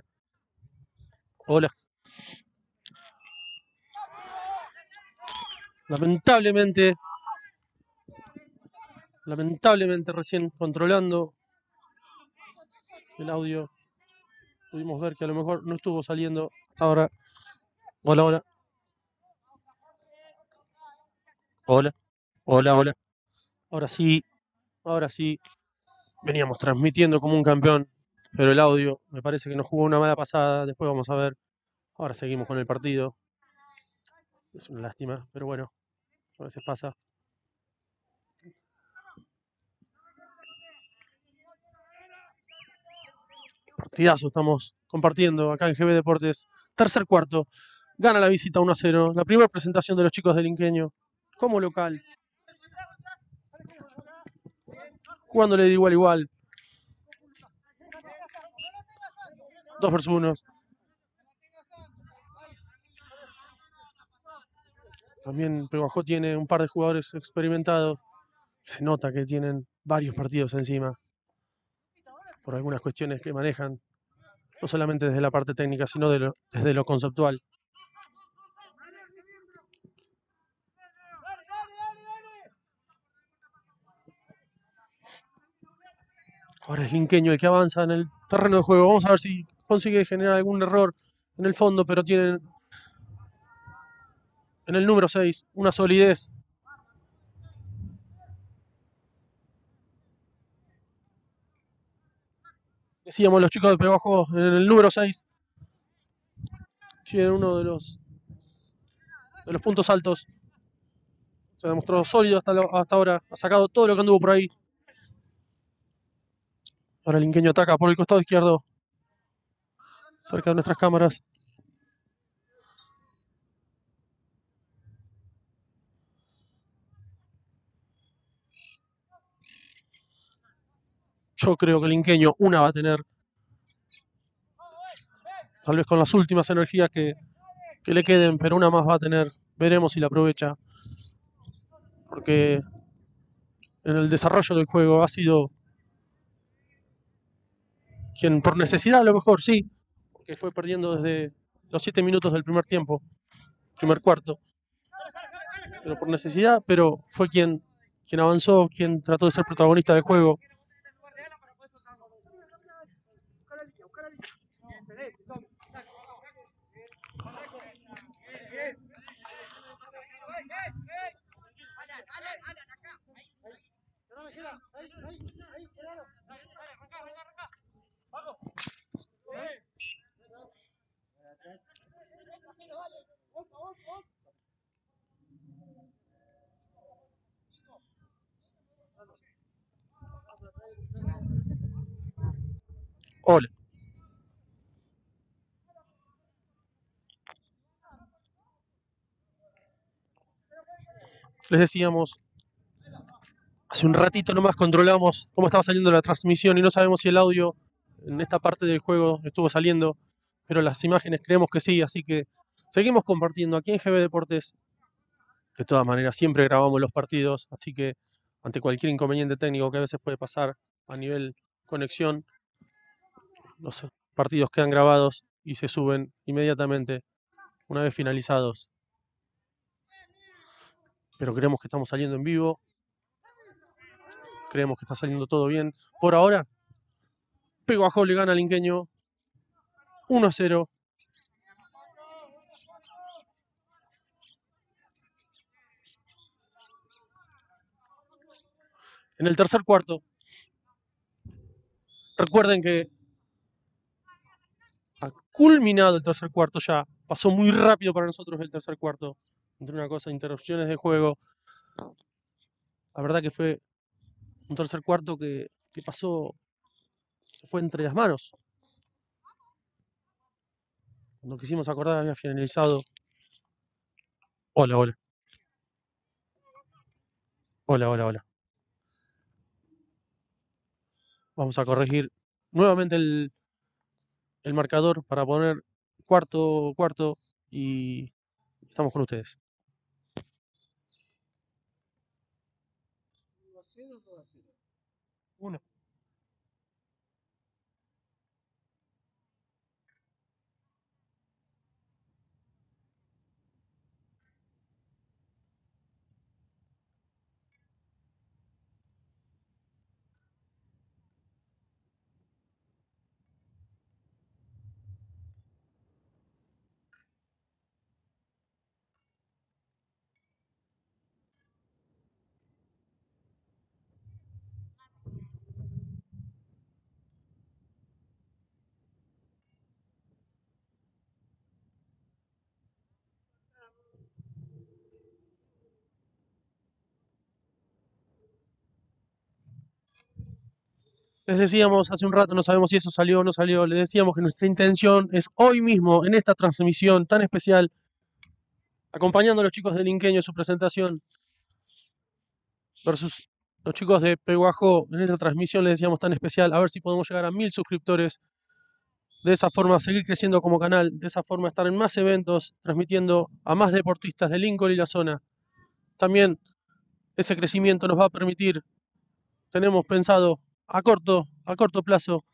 S2: Hola. Lamentablemente, lamentablemente recién controlando el audio, pudimos ver que a lo mejor no estuvo saliendo hasta ahora. Hola, hola. Hola, hola, hola. Ahora sí, ahora sí. Veníamos transmitiendo como un campeón, pero el audio me parece que nos jugó una mala pasada. Después vamos a ver. Ahora seguimos con el partido. Es una lástima, pero bueno, a veces pasa. Partidazo estamos compartiendo acá en GB Deportes. Tercer cuarto. Gana la visita 1 a 0. La primera presentación de los chicos del Inqueño como local. Jugándole de igual igual. Dos versus unos. También Peguajó tiene un par de jugadores experimentados. Se nota que tienen varios partidos encima. Por algunas cuestiones que manejan. No solamente desde la parte técnica, sino desde lo conceptual. Ahora es Linqueño el que avanza en el terreno de juego. Vamos a ver si consigue generar algún error en el fondo, pero tienen en el número 6 una solidez. Decíamos los chicos de Pebajo en el número 6 tienen uno de los de los puntos altos. Se demostró sólido hasta, hasta ahora. Ha sacado todo lo que anduvo por ahí. Ahora el Inqueño ataca por el costado izquierdo. Cerca de nuestras cámaras. Yo creo que el Inqueño una va a tener. Tal vez con las últimas energías que, que le queden, pero una más va a tener. Veremos si la aprovecha. Porque en el desarrollo del juego ha sido quien por necesidad a lo mejor, sí, que fue perdiendo desde los siete minutos del primer tiempo, primer cuarto, pero por necesidad, pero fue quien, quien avanzó, quien trató de ser protagonista del juego. Hola. Les decíamos, hace un ratito nomás controlamos cómo estaba saliendo la transmisión y no sabemos si el audio en esta parte del juego estuvo saliendo, pero las imágenes creemos que sí, así que seguimos compartiendo aquí en GB Deportes. De todas maneras, siempre grabamos los partidos, así que ante cualquier inconveniente técnico que a veces puede pasar a nivel conexión, los partidos quedan grabados y se suben inmediatamente una vez finalizados. Pero creemos que estamos saliendo en vivo. Creemos que está saliendo todo bien. Por ahora, Peguajó le gana al Inqueño 1 a 0. En el tercer cuarto, recuerden que ha culminado el tercer cuarto ya. Pasó muy rápido para nosotros el tercer cuarto. Entre una cosa, interrupciones de juego. La verdad que fue un tercer cuarto que, que pasó, se fue entre las manos. Cuando quisimos acordar había finalizado. Hola, hola. Hola, hola, hola. Vamos a corregir nuevamente el, el marcador para poner cuarto, cuarto y estamos con ustedes. Uno. Les decíamos hace un rato, no sabemos si eso salió o no salió, les decíamos que nuestra intención es hoy mismo, en esta transmisión tan especial, acompañando a los chicos del Inqueño en su presentación, versus los chicos de Peguajó, en esta transmisión les decíamos tan especial, a ver si podemos llegar a mil suscriptores, de esa forma seguir creciendo como canal, de esa forma estar en más eventos, transmitiendo a más deportistas de Lincoln y la zona. También ese crecimiento nos va a permitir, tenemos pensado a corto, a corto plazo,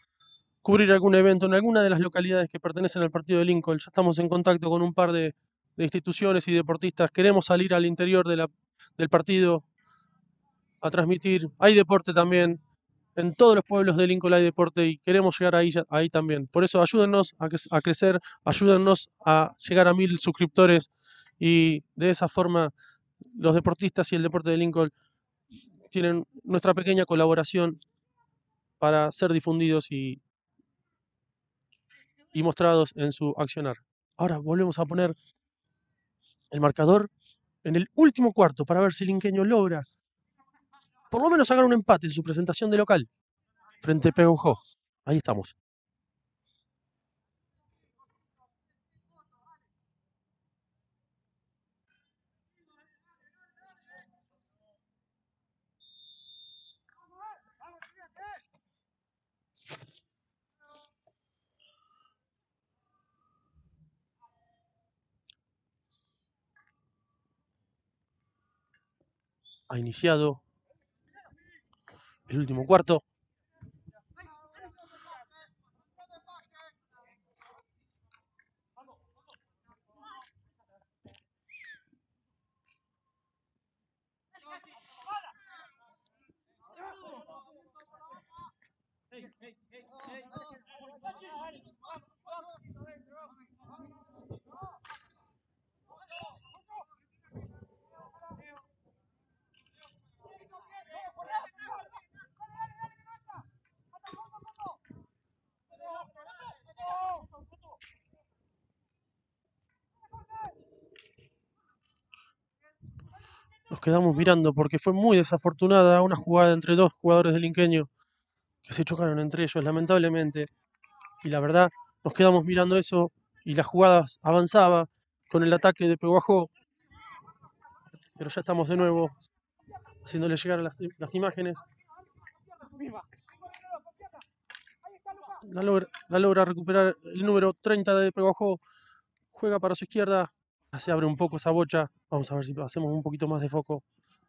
S2: cubrir algún evento en alguna de las localidades que pertenecen al partido de Lincoln. Ya estamos en contacto con un par de, instituciones y deportistas. Queremos salir al interior de la- del partido a transmitir. Hay deporte también. En todos los pueblos de Lincoln hay deporte y queremos llegar ahí, ahí también. Por eso ayúdennos a, a crecer, ayúdennos a llegar a mil suscriptores y de esa forma los deportistas y el deporte de Lincoln tienen nuestra pequeña colaboración para ser difundidos y, y mostrados en su accionar. Ahora volvemos a poner el marcador en el último cuarto para ver si el Inqueño logra por lo menos sacar un empate en su presentación de local frente a Peujó. Ahí estamos. Ha iniciado el último cuarto. Nos quedamos mirando porque fue muy desafortunada una jugada entre dos jugadores del Inqueño que se chocaron entre ellos, lamentablemente. Y la verdad, nos quedamos mirando eso y la jugada avanzaba con el ataque de Peguajó. Pero ya estamos de nuevo haciéndole llegar las, las imágenes. La logra, la logra recuperar el número 30 de Peguajó. Juega para su izquierda. Se abre un poco esa bocha. Vamos a ver si hacemos un poquito más de foco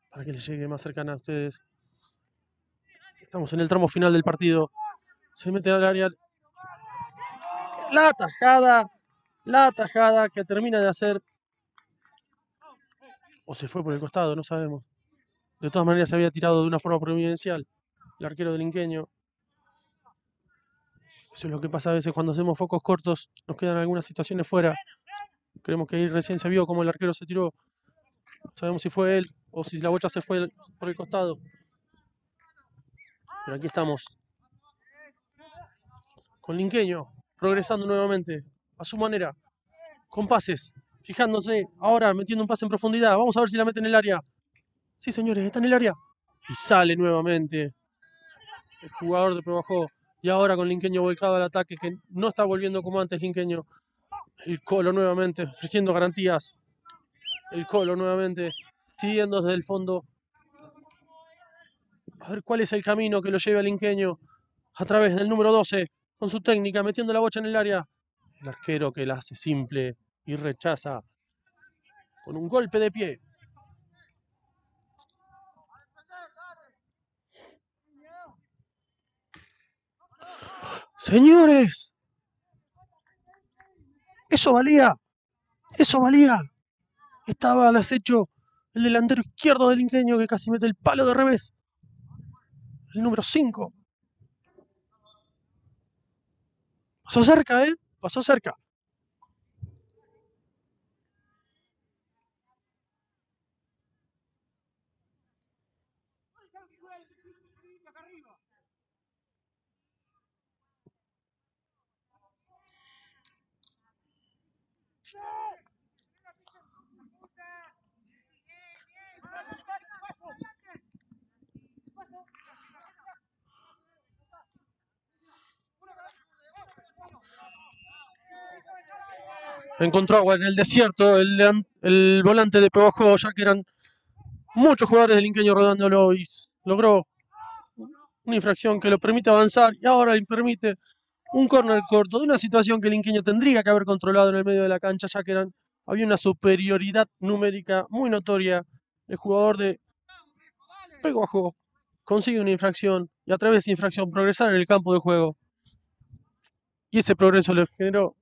S2: para que le llegue más cercana a ustedes. Estamos en el tramo final del partido. Se mete al área. La tajada. La tajada que termina de hacer. O se fue por el costado, no sabemos. De todas maneras se había tirado de una forma providencial. El arquero del Inqueño. Eso es lo que pasa a veces cuando hacemos focos cortos. Nos quedan algunas situaciones fuera. Creemos que ahí recién se vio como el arquero se tiró. Sabemos si fue él o si la bocha se fue por el costado. Pero aquí estamos. Con Linqueño, progresando nuevamente, a su manera, con pases, fijándose, ahora metiendo un pase en profundidad. Vamos a ver si la mete en el área. Sí, señores, está en el área. Y sale nuevamente el jugador de Probajó. Y ahora con Linqueño volcado al ataque, que no está volviendo como antes Linqueño. El Colo nuevamente, ofreciendo garantías. El Colo nuevamente, siguiendo desde el fondo. A ver cuál es el camino que lo lleve al Inqueño a través del número 12, con su técnica, metiendo la bocha en el área. El arquero que la hace simple y rechaza con un golpe de pie. Señores, eso valía, eso valía. Estaba al acecho el delantero izquierdo del Inqueño que casi mete el palo de revés. El número 5. Pasó cerca, ¿eh? Pasó cerca. encontró agua en el desierto. El, volante de Pebajo, ya que eran muchos jugadores del Inqueño rodándolo y logró una infracción que lo permite avanzar y ahora le permite un córner corto de una situación que el Inqueño tendría que haber controlado en el medio de la cancha, ya que eran, había una superioridad numérica muy notoria. El jugador de Peguajó consigue una infracción y a través de infracción progresar en el campo de juego. Y ese progreso le generó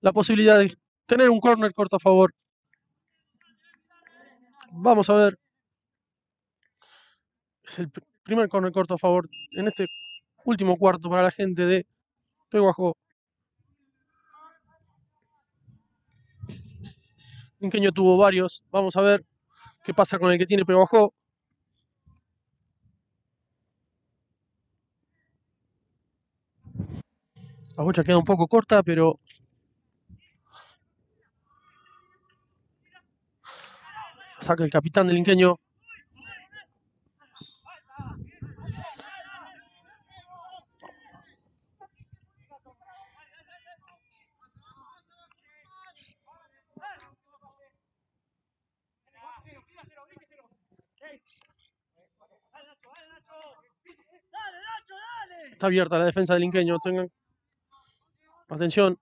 S2: la posibilidad de tener un córner corto a favor. Vamos a ver. Es el pr- primer córner corto a favor en este último cuarto para la gente de Peguajó. Inqueño tuvo varios. Vamos a ver qué pasa con el que tiene Peguajó. La bocha queda un poco corta, pero saca el capitán del Inqueño. Está abierta la defensa del Inqueño. Tengan atención.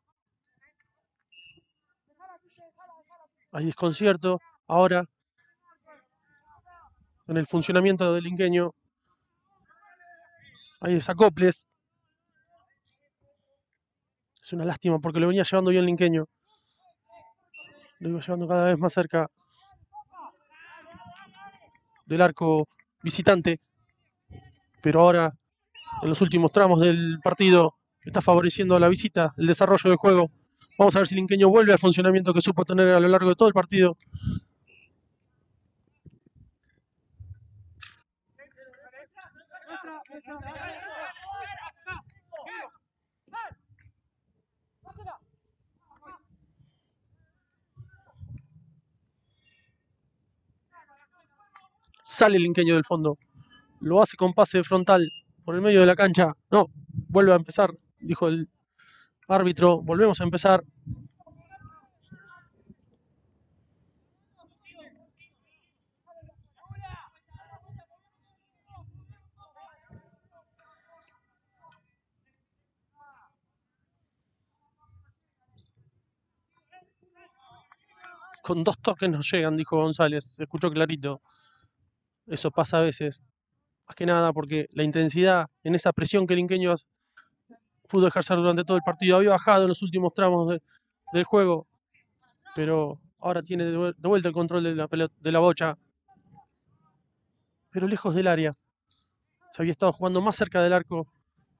S2: Hay desconcierto ahora en el funcionamiento del Inqueño. Hay desacoples. Es una lástima porque lo venía llevando bien el Inqueño. Lo iba llevando cada vez más cerca del arco visitante. Pero ahora, en los últimos tramos del partido, está favoreciendo la visita, el desarrollo del juego. Vamos a ver si el Inqueño vuelve al funcionamiento que supo tener a lo largo de todo el partido. Sale el Inqueño del fondo. Lo hace con pase frontal por el medio de la cancha. No, vuelve a empezar, dijo el árbitro. Volvemos a empezar. Con dos toques nos llegan, dijo González. Se escuchó clarito. Eso pasa a veces. Más que nada porque la intensidad en esa presión que el Inqueño pudo ejercer durante todo el partido había bajado en los últimos tramos de- del juego. Pero ahora tiene de vuelta el control de la, pelota, de la bocha. Pero lejos del área. Se había estado jugando más cerca del arco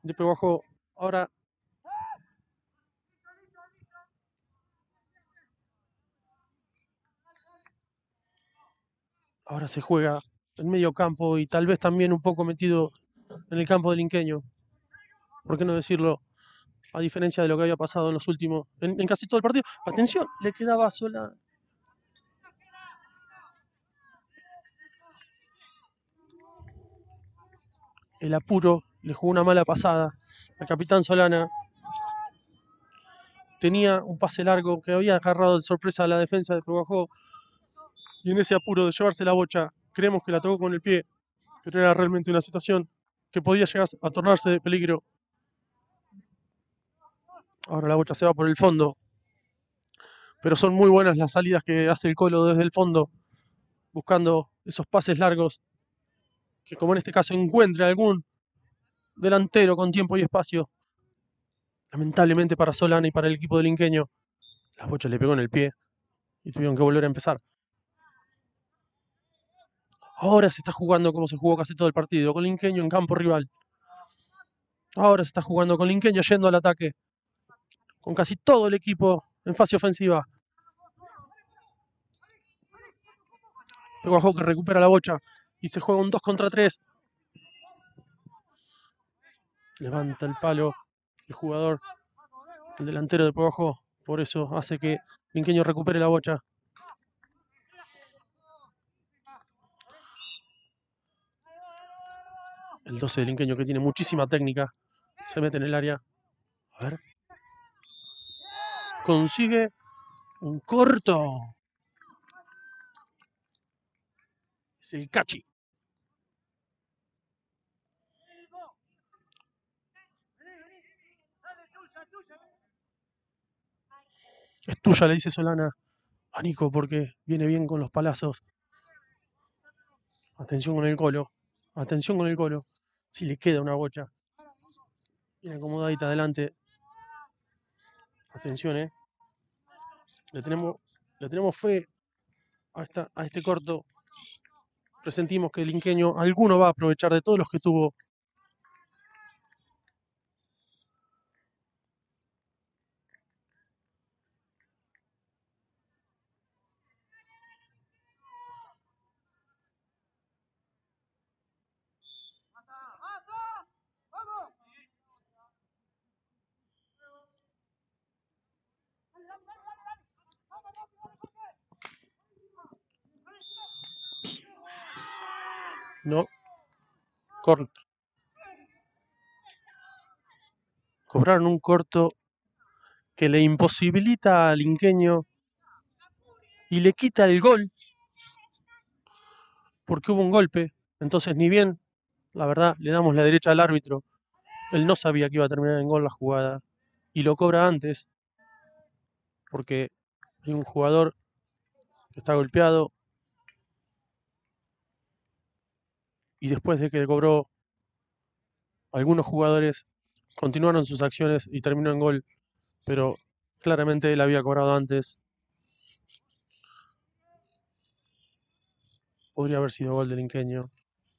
S2: de Peguajó. Ahora ahora se juega en medio campo y tal vez también un poco metido en el campo del Inqueño. ¿Por qué no decirlo? A diferencia de lo que había pasado en los últimos, en, casi todo el partido. Atención, le quedaba sola. El apuro le jugó una mala pasada al capitán Solana. Tenía un pase largo que había agarrado de sorpresa a la defensa de Peguajó. Y en ese apuro de llevarse la bocha, creemos que la tocó con el pie. Pero era realmente una situación que podía llegar a tornarse de peligro. Ahora la bocha se va por el fondo. Pero son muy buenas las salidas que hace el Colo desde el fondo, buscando esos pases largos, que como en este caso encuentre algún delantero con tiempo y espacio. Lamentablemente para Solana y para el equipo del Inqueño, la bocha le pegó en el pie y tuvieron que volver a empezar. Ahora se está jugando como se jugó casi todo el partido, con Inqueño en campo rival. Ahora se está jugando con Inqueño yendo al ataque, con casi todo el equipo en fase ofensiva. Peguajó que recupera la bocha y se juega un 2 contra 3. Levanta el palo el jugador, el delantero de Peguajó. Por eso hace que Inqueño recupere la bocha. El 12 del Inqueño que tiene muchísima técnica. Se mete en el área. A ver. consigue un corto. Es el Cachi. Es tuya, le dice Solana a Nico porque viene bien con los palazos. Atención con el colo. Atención con el colo. Si le queda una bocha. Viene acomodadita adelante. Atención, eh. Le tenemos, le tenemos fe a, a este corto. Presentimos que el inqueño, alguno va a aprovechar de todos los que tuvo. No. Corto. Cobraron un corto que le imposibilita al inqueño y le quita el gol porque hubo un golpe. Entonces, ni bien, la verdad, le damos la derecha al árbitro. Él no sabía que iba a terminar en gol la jugada y lo cobra antes porque hay un jugador que está golpeado y después de que cobró, algunos jugadores continuaron sus acciones y terminó en gol, pero claramente él había cobrado antes. Podría haber sido gol del Inqueño.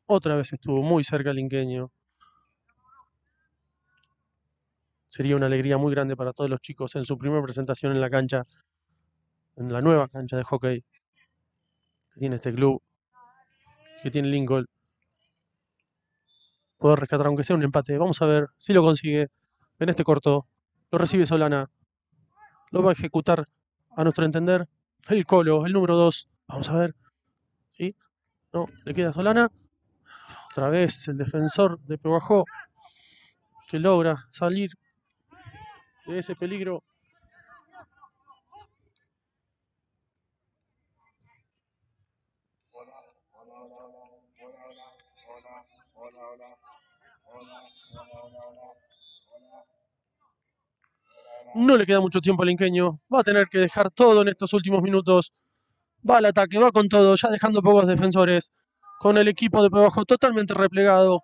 S2: Otra vez estuvo muy cerca el Inqueño. Sería una alegría muy grande para todos los chicos en su primera presentación en la cancha, en la nueva cancha de hockey que tiene este club, que tiene Lincoln poder rescatar aunque sea un empate. Vamos a ver si lo consigue en este corto. Lo recibe Solana. Lo va a ejecutar a nuestro entender el Colo, el número 2. Vamos a ver. ¿Sí? No, le queda Solana. Otra vez el defensor de Peguajó que logra salir de ese peligro. No le queda mucho tiempo al inqueño. Va a tener que dejar todo en estos últimos minutos. Va al ataque, va con todo, ya dejando pocos defensores. Con el equipo de Pebajo totalmente replegado.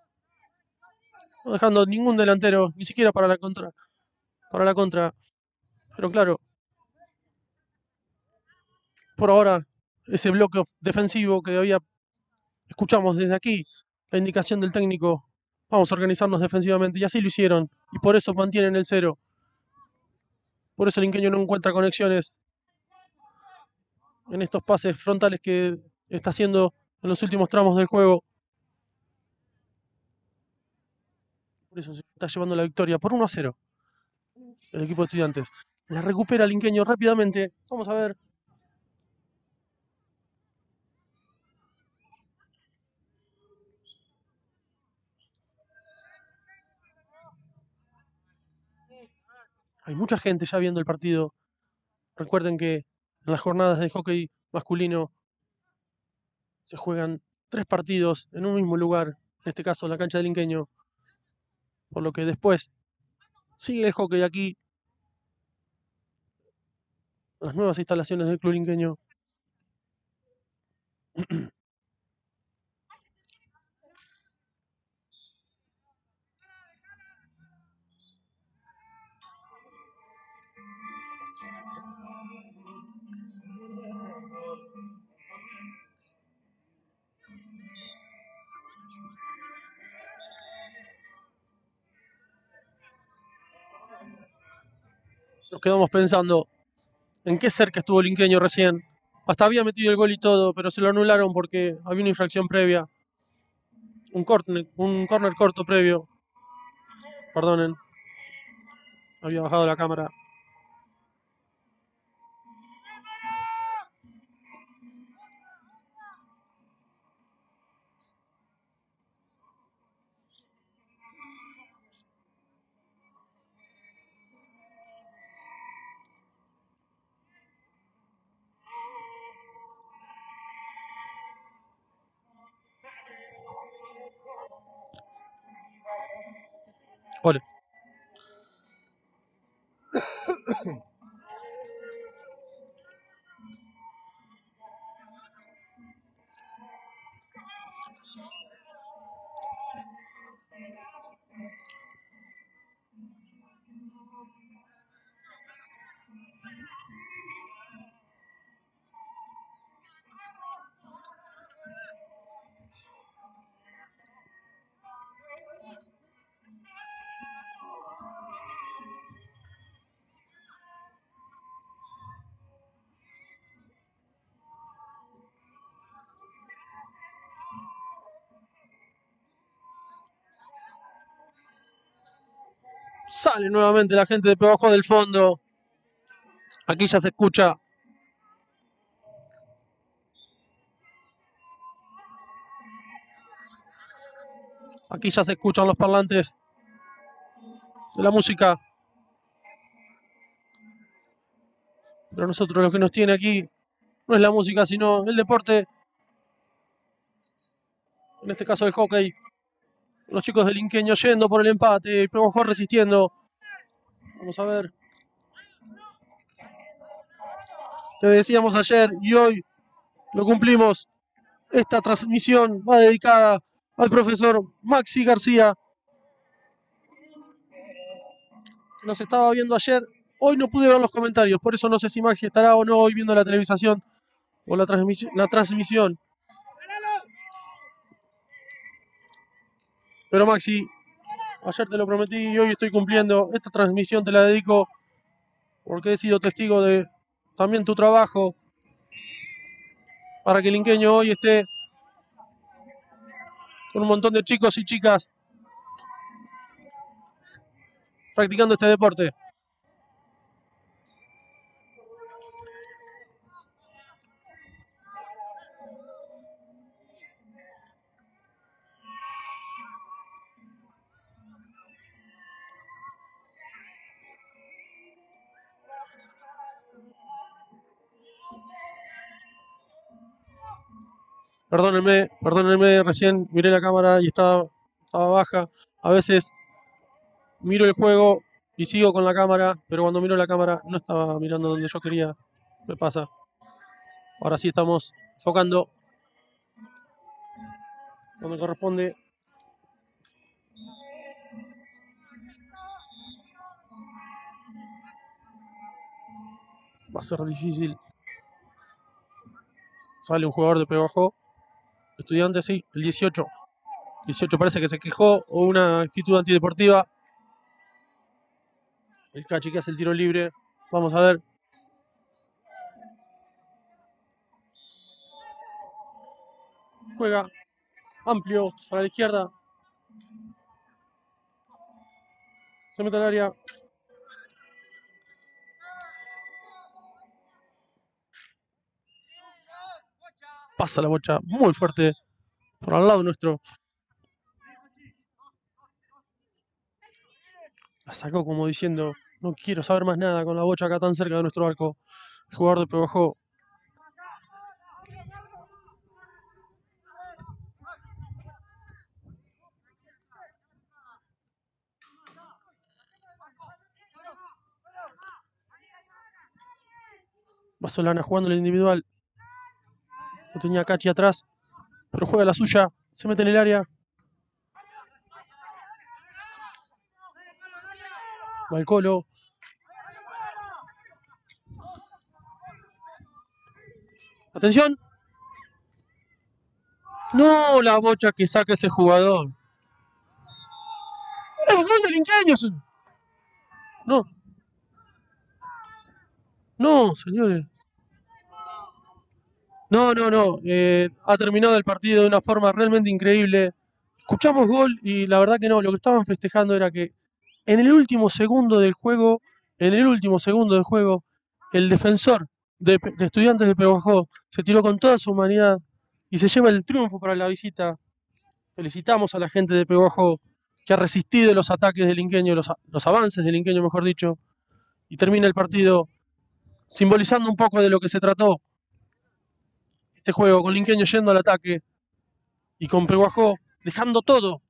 S2: No dejando ningún delantero, ni siquiera para la contra. Para la contra. Pero claro. Por ahora, ese bloque defensivo que había escuchamos desde aquí, la indicación del técnico, vamos a organizarnos defensivamente. Y así lo hicieron. Y por eso mantienen el cero. Por eso el Inqueño no encuentra conexiones en estos pases frontales que está haciendo en los últimos tramos del juego. Por eso se está llevando la victoria por 1 a 0. El equipo de estudiantes. La recupera el Inqueño rápidamente. Vamos a ver. Hay mucha gente ya viendo el partido. Recuerden que en las jornadas de hockey masculino se juegan tres partidos en un mismo lugar, en este caso en la cancha del Inqueño, por lo que después sigue el hockey aquí, las nuevas instalaciones del Club Inqueño. Nos quedamos pensando en qué cerca estuvo el Inqueño recién. Hasta había metido el gol y todo, pero se lo anularon porque había una infracción previa. Un corner, un corner corto previo. Perdonen. Había bajado la cámara. Olha. Sale nuevamente la gente de Pebajo del fondo. Aquí ya se escucha. Aquí ya se escuchan los parlantes de la música. Pero nosotros lo que nos tiene aquí no es la música, sino el deporte. En este caso el hockey. Los chicos del Inqueño yendo por el empate. Pebajo resistiendo. Vamos a ver. Lo decíamos ayer y hoy lo cumplimos. Esta transmisión va dedicada al profesor Maxi García, que nos estaba viendo ayer. Hoy no pude ver los comentarios, por eso no sé si Maxi estará o no hoy viendo la televisación o la transmisión. La transmisión. Pero Maxi, ayer te lo prometí y hoy estoy cumpliendo. Esta transmisión te la dedico porque he sido testigo de también tu trabajo para que el inqueño hoy esté con un montón de chicos y chicas practicando este deporte. Perdónenme, perdónenme, recién miré la cámara y estaba, estaba baja. A veces miro el juego y sigo con la cámara, pero cuando miro la cámara no estaba mirando donde yo quería. Me pasa. Ahora sí estamos enfocando donde corresponde. Va a ser difícil. Sale un jugador de Pegajo. Estudiante, sí, el 18. 18 parece que se quejó o una actitud antideportiva. El Cachi que hace el tiro libre. Vamos a ver. Juega amplio para la izquierda. Se mete al área. Pasa la bocha muy fuerte por al lado nuestro. La sacó como diciendo, no quiero saber más nada con la bocha acá tan cerca de nuestro arco. El jugador de Pebajo. Va Solana jugando el individual. Lo tenía Cachi atrás, pero juega la suya. Se mete en el área. Va el colo. Atención. No, la bocha que saca ese jugador. ¡El gol del No. No, señores. No, no, no. eh, ha terminado el partido de una forma realmente increíble. Escuchamos gol y la verdad que no. Lo que estaban festejando era que en el último segundo del juego, en el último segundo del juego, el defensor de, estudiantes de Peguajó se tiró con toda su humanidad y se lleva el triunfo para la visita. Felicitamos a la gente de Peguajó que ha resistido los ataques del Inqueño, los, los avances del Inqueño, mejor dicho, y termina el partido simbolizando un poco de lo que se trató este juego, con Linqueño yendo al ataque y con Peguajó dejando todo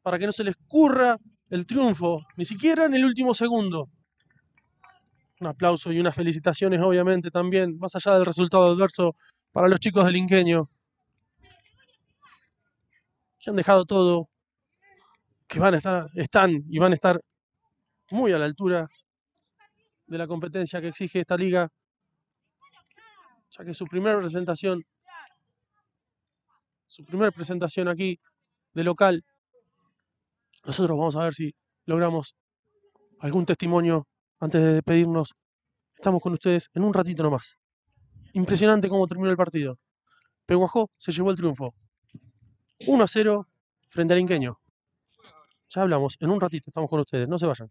S2: para que no se les curra el triunfo, ni siquiera en el último segundo. Un aplauso y unas felicitaciones, obviamente, también, más allá del resultado adverso, para los chicos del Inqueño, que han dejado todo, que van a estar, están y van a estar muy a la altura de la competencia que exige esta liga, ya que su primera presentación, su primera presentación aquí de local, nosotros vamos a ver si logramos algún testimonio antes de despedirnos. Estamos con ustedes en un ratito nomás. Impresionante cómo terminó el partido. Peguajó se llevó el triunfo. 1 a 0 frente al Inqueño. Ya hablamos, en un ratito estamos con ustedes, no se vayan.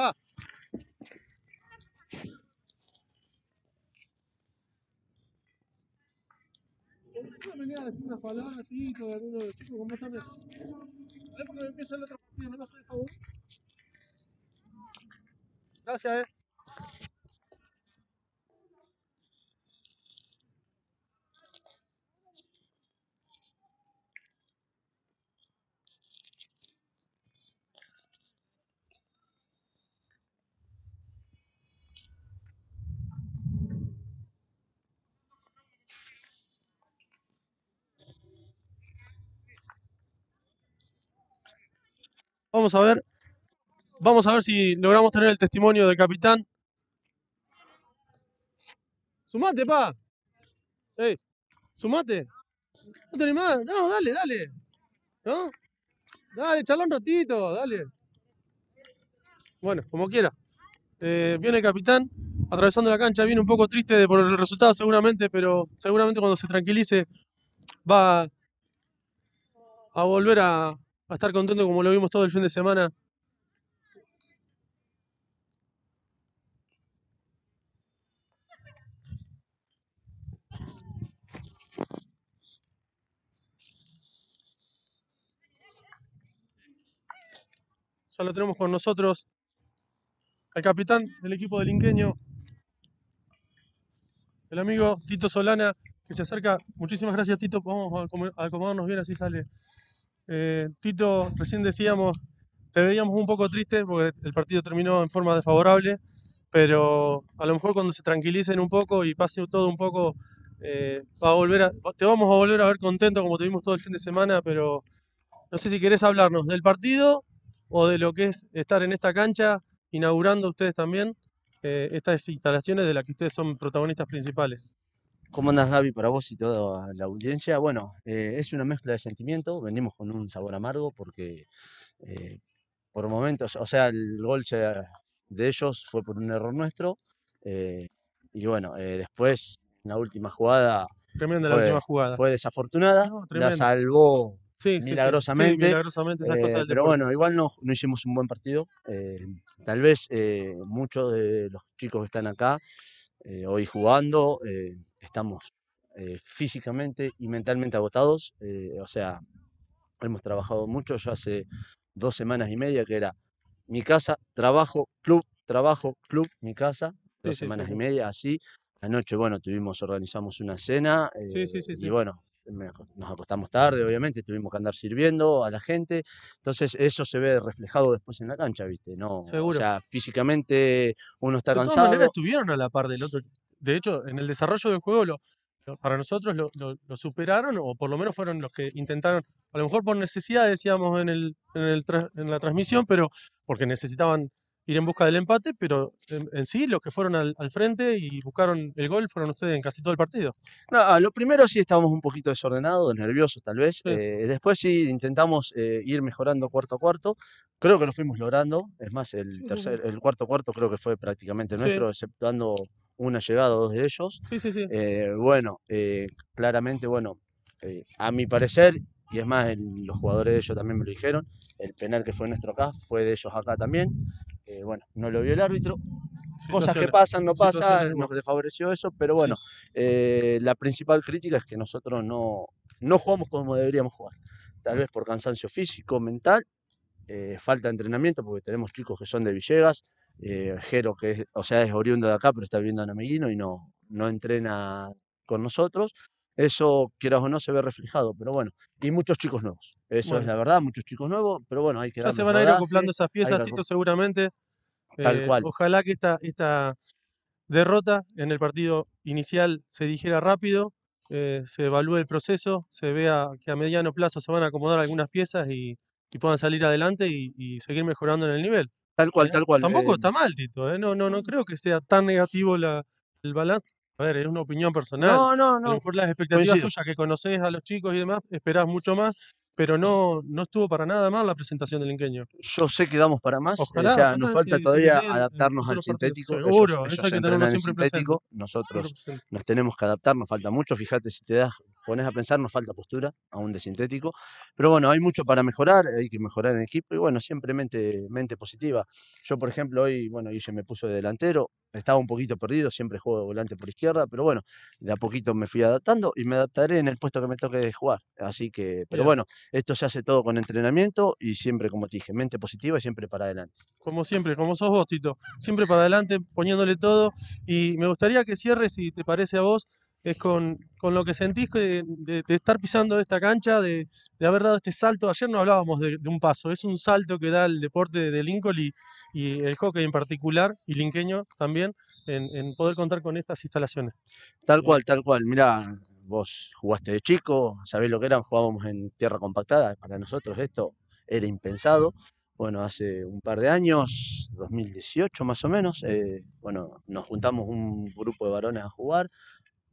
S2: Ah. Venía a decir unas palabras, Tito, de alguno de los chicos, ¿cómo están? A ver, porque empieza el otro partido, ¿no me el favor? Gracias, eh. Vamos a ver. Vamos a ver si logramos tener el testimonio del capitán. Sumate, pa. Ey, sumate. No tenés más. No, dale, dale. ¿No? Dale, charla un ratito, dale. Bueno, como quiera. Eh, viene el capitán atravesando la cancha, viene un poco triste de- por el resultado seguramente, pero seguramente cuando se tranquilice va a volver a, a estar contento como lo vimos todo el fin de semana. Ya lo tenemos con nosotros al capitán del equipo del Inqueño, el amigo Tito Solana, que se acerca. Muchísimas gracias, Tito. Vamos a acom- a acomodarnos bien, así sale. Eh, Tito, recién decíamos, te veíamos un poco triste porque el partido terminó en forma desfavorable, pero a lo mejor cuando se tranquilicen un poco y pase todo un poco, eh, va a volver a- te vamos a volver a ver contento como te vimos todo el fin de semana, pero no sé si querés hablarnos del partido o de lo que es estar en esta cancha, inaugurando ustedes también eh, estas instalaciones de las que ustedes son protagonistas principales.
S3: ¿Cómo andas, Gaby, para vos y toda la audiencia? Bueno, eh, es una mezcla de sentimientos. Venimos con un sabor amargo porque eh, por momentos, o sea, el gol de ellos fue por un error nuestro. eh, y bueno, eh, después, en la última jugada,
S2: Tremenda la
S3: fue,
S2: última jugada.
S3: fue desafortunada.
S2: No,
S3: La salvó
S2: Sí, sí, sí, sí,
S3: milagrosamente.
S2: milagrosamente esas cosas del
S3: pero bueno, igual no, no hicimos un buen partido. tal vez muchos de los chicos que están acá hoy jugando eh, estamos eh, físicamente y mentalmente agotados. eh, o sea, hemos trabajado mucho. Yo hace dos semanas y media que era mi casa, trabajo, club, trabajo, club, mi casa. Dos
S2: sí,
S3: semanas
S2: sí.
S3: y media así. Anoche, bueno, tuvimos, organizamos una cena
S2: Sí,
S3: eh,
S2: sí, sí,
S3: y bueno, nos acostamos tarde, obviamente, tuvimos que andar sirviendo a la gente, entonces eso se ve reflejado después en la cancha, ¿viste? No, o
S2: Seguro.
S3: sea, físicamente uno está
S2: De todas
S3: cansado.
S2: maneras estuvieron a la par del otro. De hecho, en el desarrollo del juego, lo, lo- para nosotros lo, superaron, o por lo menos fueron los que intentaron, a lo mejor por necesidad, decíamos en, el, en, el en la transmisión, pero porque necesitaban ir en busca del empate, pero en, en sí los que fueron al, al frente y buscaron el gol fueron ustedes en casi todo el partido.
S3: No, a lo primero sí estábamos un poquito desordenados, nerviosos tal vez.
S2: Sí.
S3: eh, después sí intentamos eh, ir mejorando cuarto a cuarto. Creo que lo fuimos logrando. Es más, el
S2: Sí, sí,
S3: tercer, el cuarto cuarto creo que fue prácticamente
S2: Sí.
S3: nuestro, exceptuando una llegada dos de ellos.
S2: Sí, sí, sí.
S3: Eh, bueno, eh, claramente, bueno, eh, a mi parecer, y es más, el- los jugadores de ellos también me lo dijeron, el penal que fue nuestro acá fue de ellos acá también. Bueno, no lo vio el árbitro. Cosas que pasan, no pasa,
S2: Situaciones,
S3: nos desfavoreció eso, pero bueno, la principal crítica es que nosotros no, no jugamos como deberíamos jugar. Tal vez por cansancio físico, mental, falta de entrenamiento, porque tenemos chicos que son de Villegas, eh, Jero, que es, o sea, es oriundo de acá, pero está viviendo en Ameguino y no, no entrena con nosotros. Eso, quieras o no, se ve reflejado, pero bueno, y muchos chicos nuevos. Eso es la verdad, muchos chicos nuevos, pero bueno, hay que
S2: Ya se van a ir acoplando esas piezas, Tito, seguramente.
S3: Tal
S2: Eh,
S3: cual.
S2: Ojalá que esta, esta derrota en el partido inicial se dijera rápido, eh, se evalúe el proceso, se vea que a mediano plazo se van a acomodar algunas piezas y, y puedan salir adelante y, y seguir mejorando en el nivel.
S3: Tal cual,
S2: ¿eh?
S3: tal cual.
S2: Tampoco
S3: eh,
S2: está mal, Tito. ¿eh? No, no, no creo que sea tan negativo la, el balance. A ver, es una opinión personal.
S3: no, no,
S2: A lo
S3: no.
S2: mejor las expectativas
S3: coincido.
S2: tuyas que conoces a los chicos y demás, esperás mucho más, pero no, no estuvo para nada mal la presentación del inqueño.
S3: Yo sé que damos para más,
S2: Ojalá,
S3: o sea, nos falta
S2: si
S3: todavía adaptarnos al sintético.
S2: Seguro,
S3: ellos
S2: eso hay que tenerlo siempre presente.
S3: sintético, nosotros
S2: 100%.
S3: nos tenemos que adaptar, nos falta mucho. Fíjate, si te das, pones a pensar, nos falta postura, aún de sintético. Pero bueno, hay mucho para mejorar, hay que mejorar en equipo y bueno, siempre mente, mente positiva. Yo, por ejemplo, hoy, bueno, Guille me puso de delantero, estaba un poquito perdido, siempre juego de volante por izquierda, pero bueno, de a poquito me fui adaptando y me adaptaré en el puesto que me toque jugar. Así que, pero
S2: Bien.
S3: bueno, esto se hace todo con entrenamiento y siempre, como te dije, mente positiva y siempre para adelante.
S2: Como siempre, como sos vos, Tito. Siempre para adelante, poniéndole todo. Y me gustaría que cierres, si te parece a vos, es con, con lo que sentís de, de estar pisando esta cancha, de, de haber dado este salto. Ayer no hablábamos de, un paso, es un salto que da el deporte de Lincoln y, el hockey en particular, y linqueño también, en, poder contar con estas instalaciones.
S3: Tal cual, tal cual. Mirá, vos jugaste de chico, sabés lo que eran, jugábamos en tierra compactada. Para nosotros esto era impensado. Bueno, hace un par de años, 2018 más o menos, eh, bueno, nos juntamos un grupo de varones a jugar.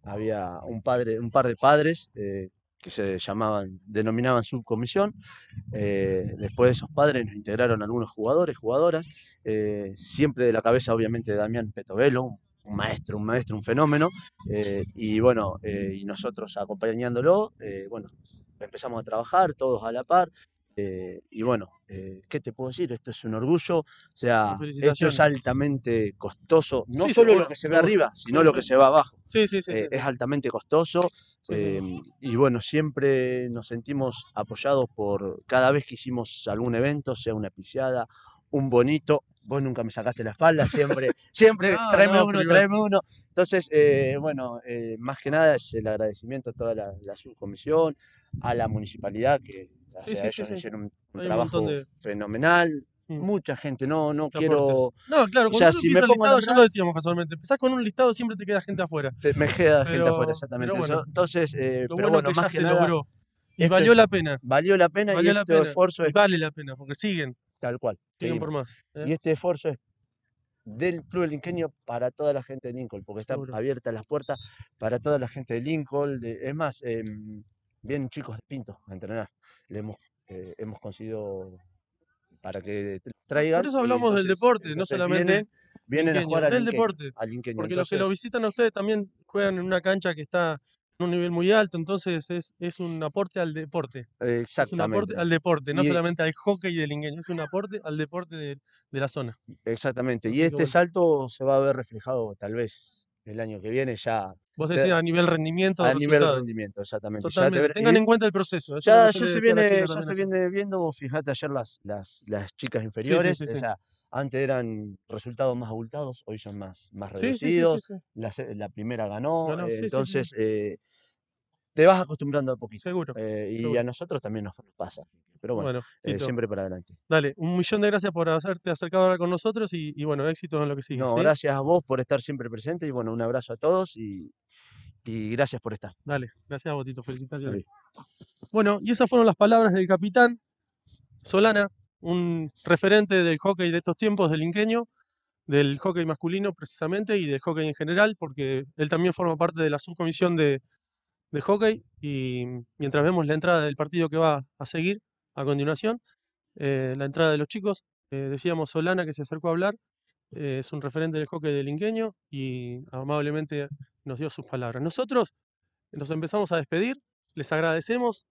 S3: Había un padre, un par de padres eh, que se llamaban, denominaban subcomisión. Eh, después de esos padres nos integraron algunos jugadores, jugadoras, eh, siempre de la cabeza obviamente de Damián Petovelo, un un maestro, un maestro, un fenómeno. y bueno, y nosotros acompañándolo, bueno, empezamos a trabajar todos a la par. Eh, y bueno, eh, ¿qué te puedo decir? Esto es un orgullo. O sea, esto es altamente costoso. No
S2: Sí,
S3: solo
S2: seguro,
S3: lo que se ve
S2: seguro.
S3: arriba, sino lo que se ve abajo.
S2: Sí, sí, sí.
S3: Eh,
S2: sí,
S3: es altamente costoso eh, y bueno, siempre nos sentimos apoyados por cada vez que hicimos algún evento, sea una piciada, un bonito. Vos nunca me sacaste la espalda, siempre, siempre
S2: No,
S3: tráeme
S2: no,
S3: uno,
S2: igual.
S3: tráeme uno. Entonces, eh, bueno, eh, más que nada es el agradecimiento a toda la, la subcomisión, a la municipalidad, que o
S2: Sí, sí,
S3: ellos hicieron un, un
S2: Hay un
S3: trabajo
S2: de-
S3: fenomenal. Mucha gente, no, no quiero,
S2: aportes. No, claro, cuando
S3: sea,
S2: uno
S3: si me pongo
S2: listado, ya lo decíamos casualmente, empezás con un listado, siempre te queda gente afuera.
S3: te- me queda gente afuera,
S2: Pero-
S3: exactamente.
S2: pero bueno.
S3: Entonces, eh,
S2: Lo
S3: pero
S2: bueno,
S3: bueno,
S2: que ya
S3: más que
S2: se
S3: nada,
S2: logró. Y valió la pena.
S3: valió la pena
S2: Valió
S3: y
S2: la
S3: este
S2: pena.
S3: esfuerzo
S2: Y
S3: es
S2: vale la pena, porque siguen,
S3: tal cual.
S2: siguen por más. ¿eh?
S3: Y este esfuerzo es del Club del Ingenio para toda la gente de Lincoln, porque están abiertas las puertas para toda la gente de Lincoln. de- es más, em, vienen chicos de Pinto a entrenar. Le hemos, eh, hemos conseguido para que tra- traigan.
S2: Por eso
S3: y
S2: hablamos del deporte, no solamente
S3: Vienen, vienen a jugar al
S2: del deporte.
S3: al.
S2: Porque los que lo visitan a ustedes también juegan en una cancha que está en un nivel muy alto, entonces es, es un aporte al deporte.
S3: eh,
S2: Es un aporte
S3: exactamente.
S2: al deporte, no
S3: Y-
S2: solamente al hockey del lingueño, es un aporte al deporte de, de la zona.
S3: Exactamente.
S2: Así
S3: Y este
S2: bueno.
S3: salto se va a ver reflejado tal vez el año que viene ya
S2: Vos decís a nivel rendimiento,
S3: a nivel de
S2: resultado.
S3: rendimiento, exactamente. Ya te
S2: Tengan en cuenta el proceso.
S3: Ya, ya se viene, ya se viene viendo, fíjate ayer las, las, las chicas inferiores,
S2: sí, sí.
S3: o sea, antes eran resultados más abultados, hoy son más, más
S2: Sí, sí, sí, sí,
S3: reducidos. La, la primera ganó,
S2: Ganó,
S3: eh, entonces eh, te vas acostumbrando a poquito.
S2: Seguro.
S3: eh, y
S2: seguro.
S3: a nosotros también nos, pasa. Pero bueno,
S2: Bueno,
S3: eh, siempre para adelante.
S2: dale, un millón de gracias por haberte acercado a hablar con nosotros y, y bueno, éxito en lo que sigue.
S3: No,
S2: ¿sí?
S3: gracias a vos por estar siempre presente y bueno, un abrazo a todos y, y gracias por estar.
S2: Dale, gracias a vos, Tito, felicitaciones. Bueno, y esas fueron las palabras del capitán Solana, un referente del hockey de estos tiempos, del inqueño, del hockey masculino precisamente y del hockey en general, porque él también forma parte de la subcomisión de, de hockey y mientras vemos la entrada del partido que va a seguir a continuación, eh, la entrada de los chicos, eh, decíamos Solana que se acercó a hablar, eh, es un referente del hockey del inqueño y amablemente nos dio sus palabras. Nosotros nos empezamos a despedir, les agradecemos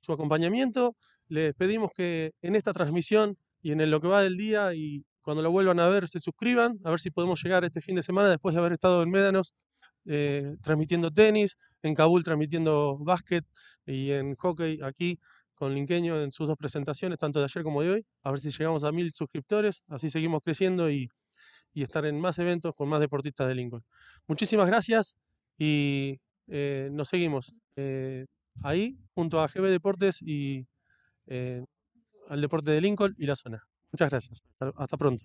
S2: su acompañamiento, les pedimos que en esta transmisión y en lo que va del día y cuando lo vuelvan a ver se suscriban, a ver si podemos llegar este fin de semana después de haber estado en Médanos eh, transmitiendo tenis, en Kabul transmitiendo básquet y en hockey aquí con Linqueño en sus dos presentaciones, tanto de ayer como de hoy, a ver si llegamos a mil suscriptores, así seguimos creciendo y, estar en más eventos con más deportistas de Lincoln. Muchísimas gracias y eh, nos seguimos eh, ahí junto a GB Deportes y al deporte de Lincoln y la zona. Muchas gracias. Hasta pronto.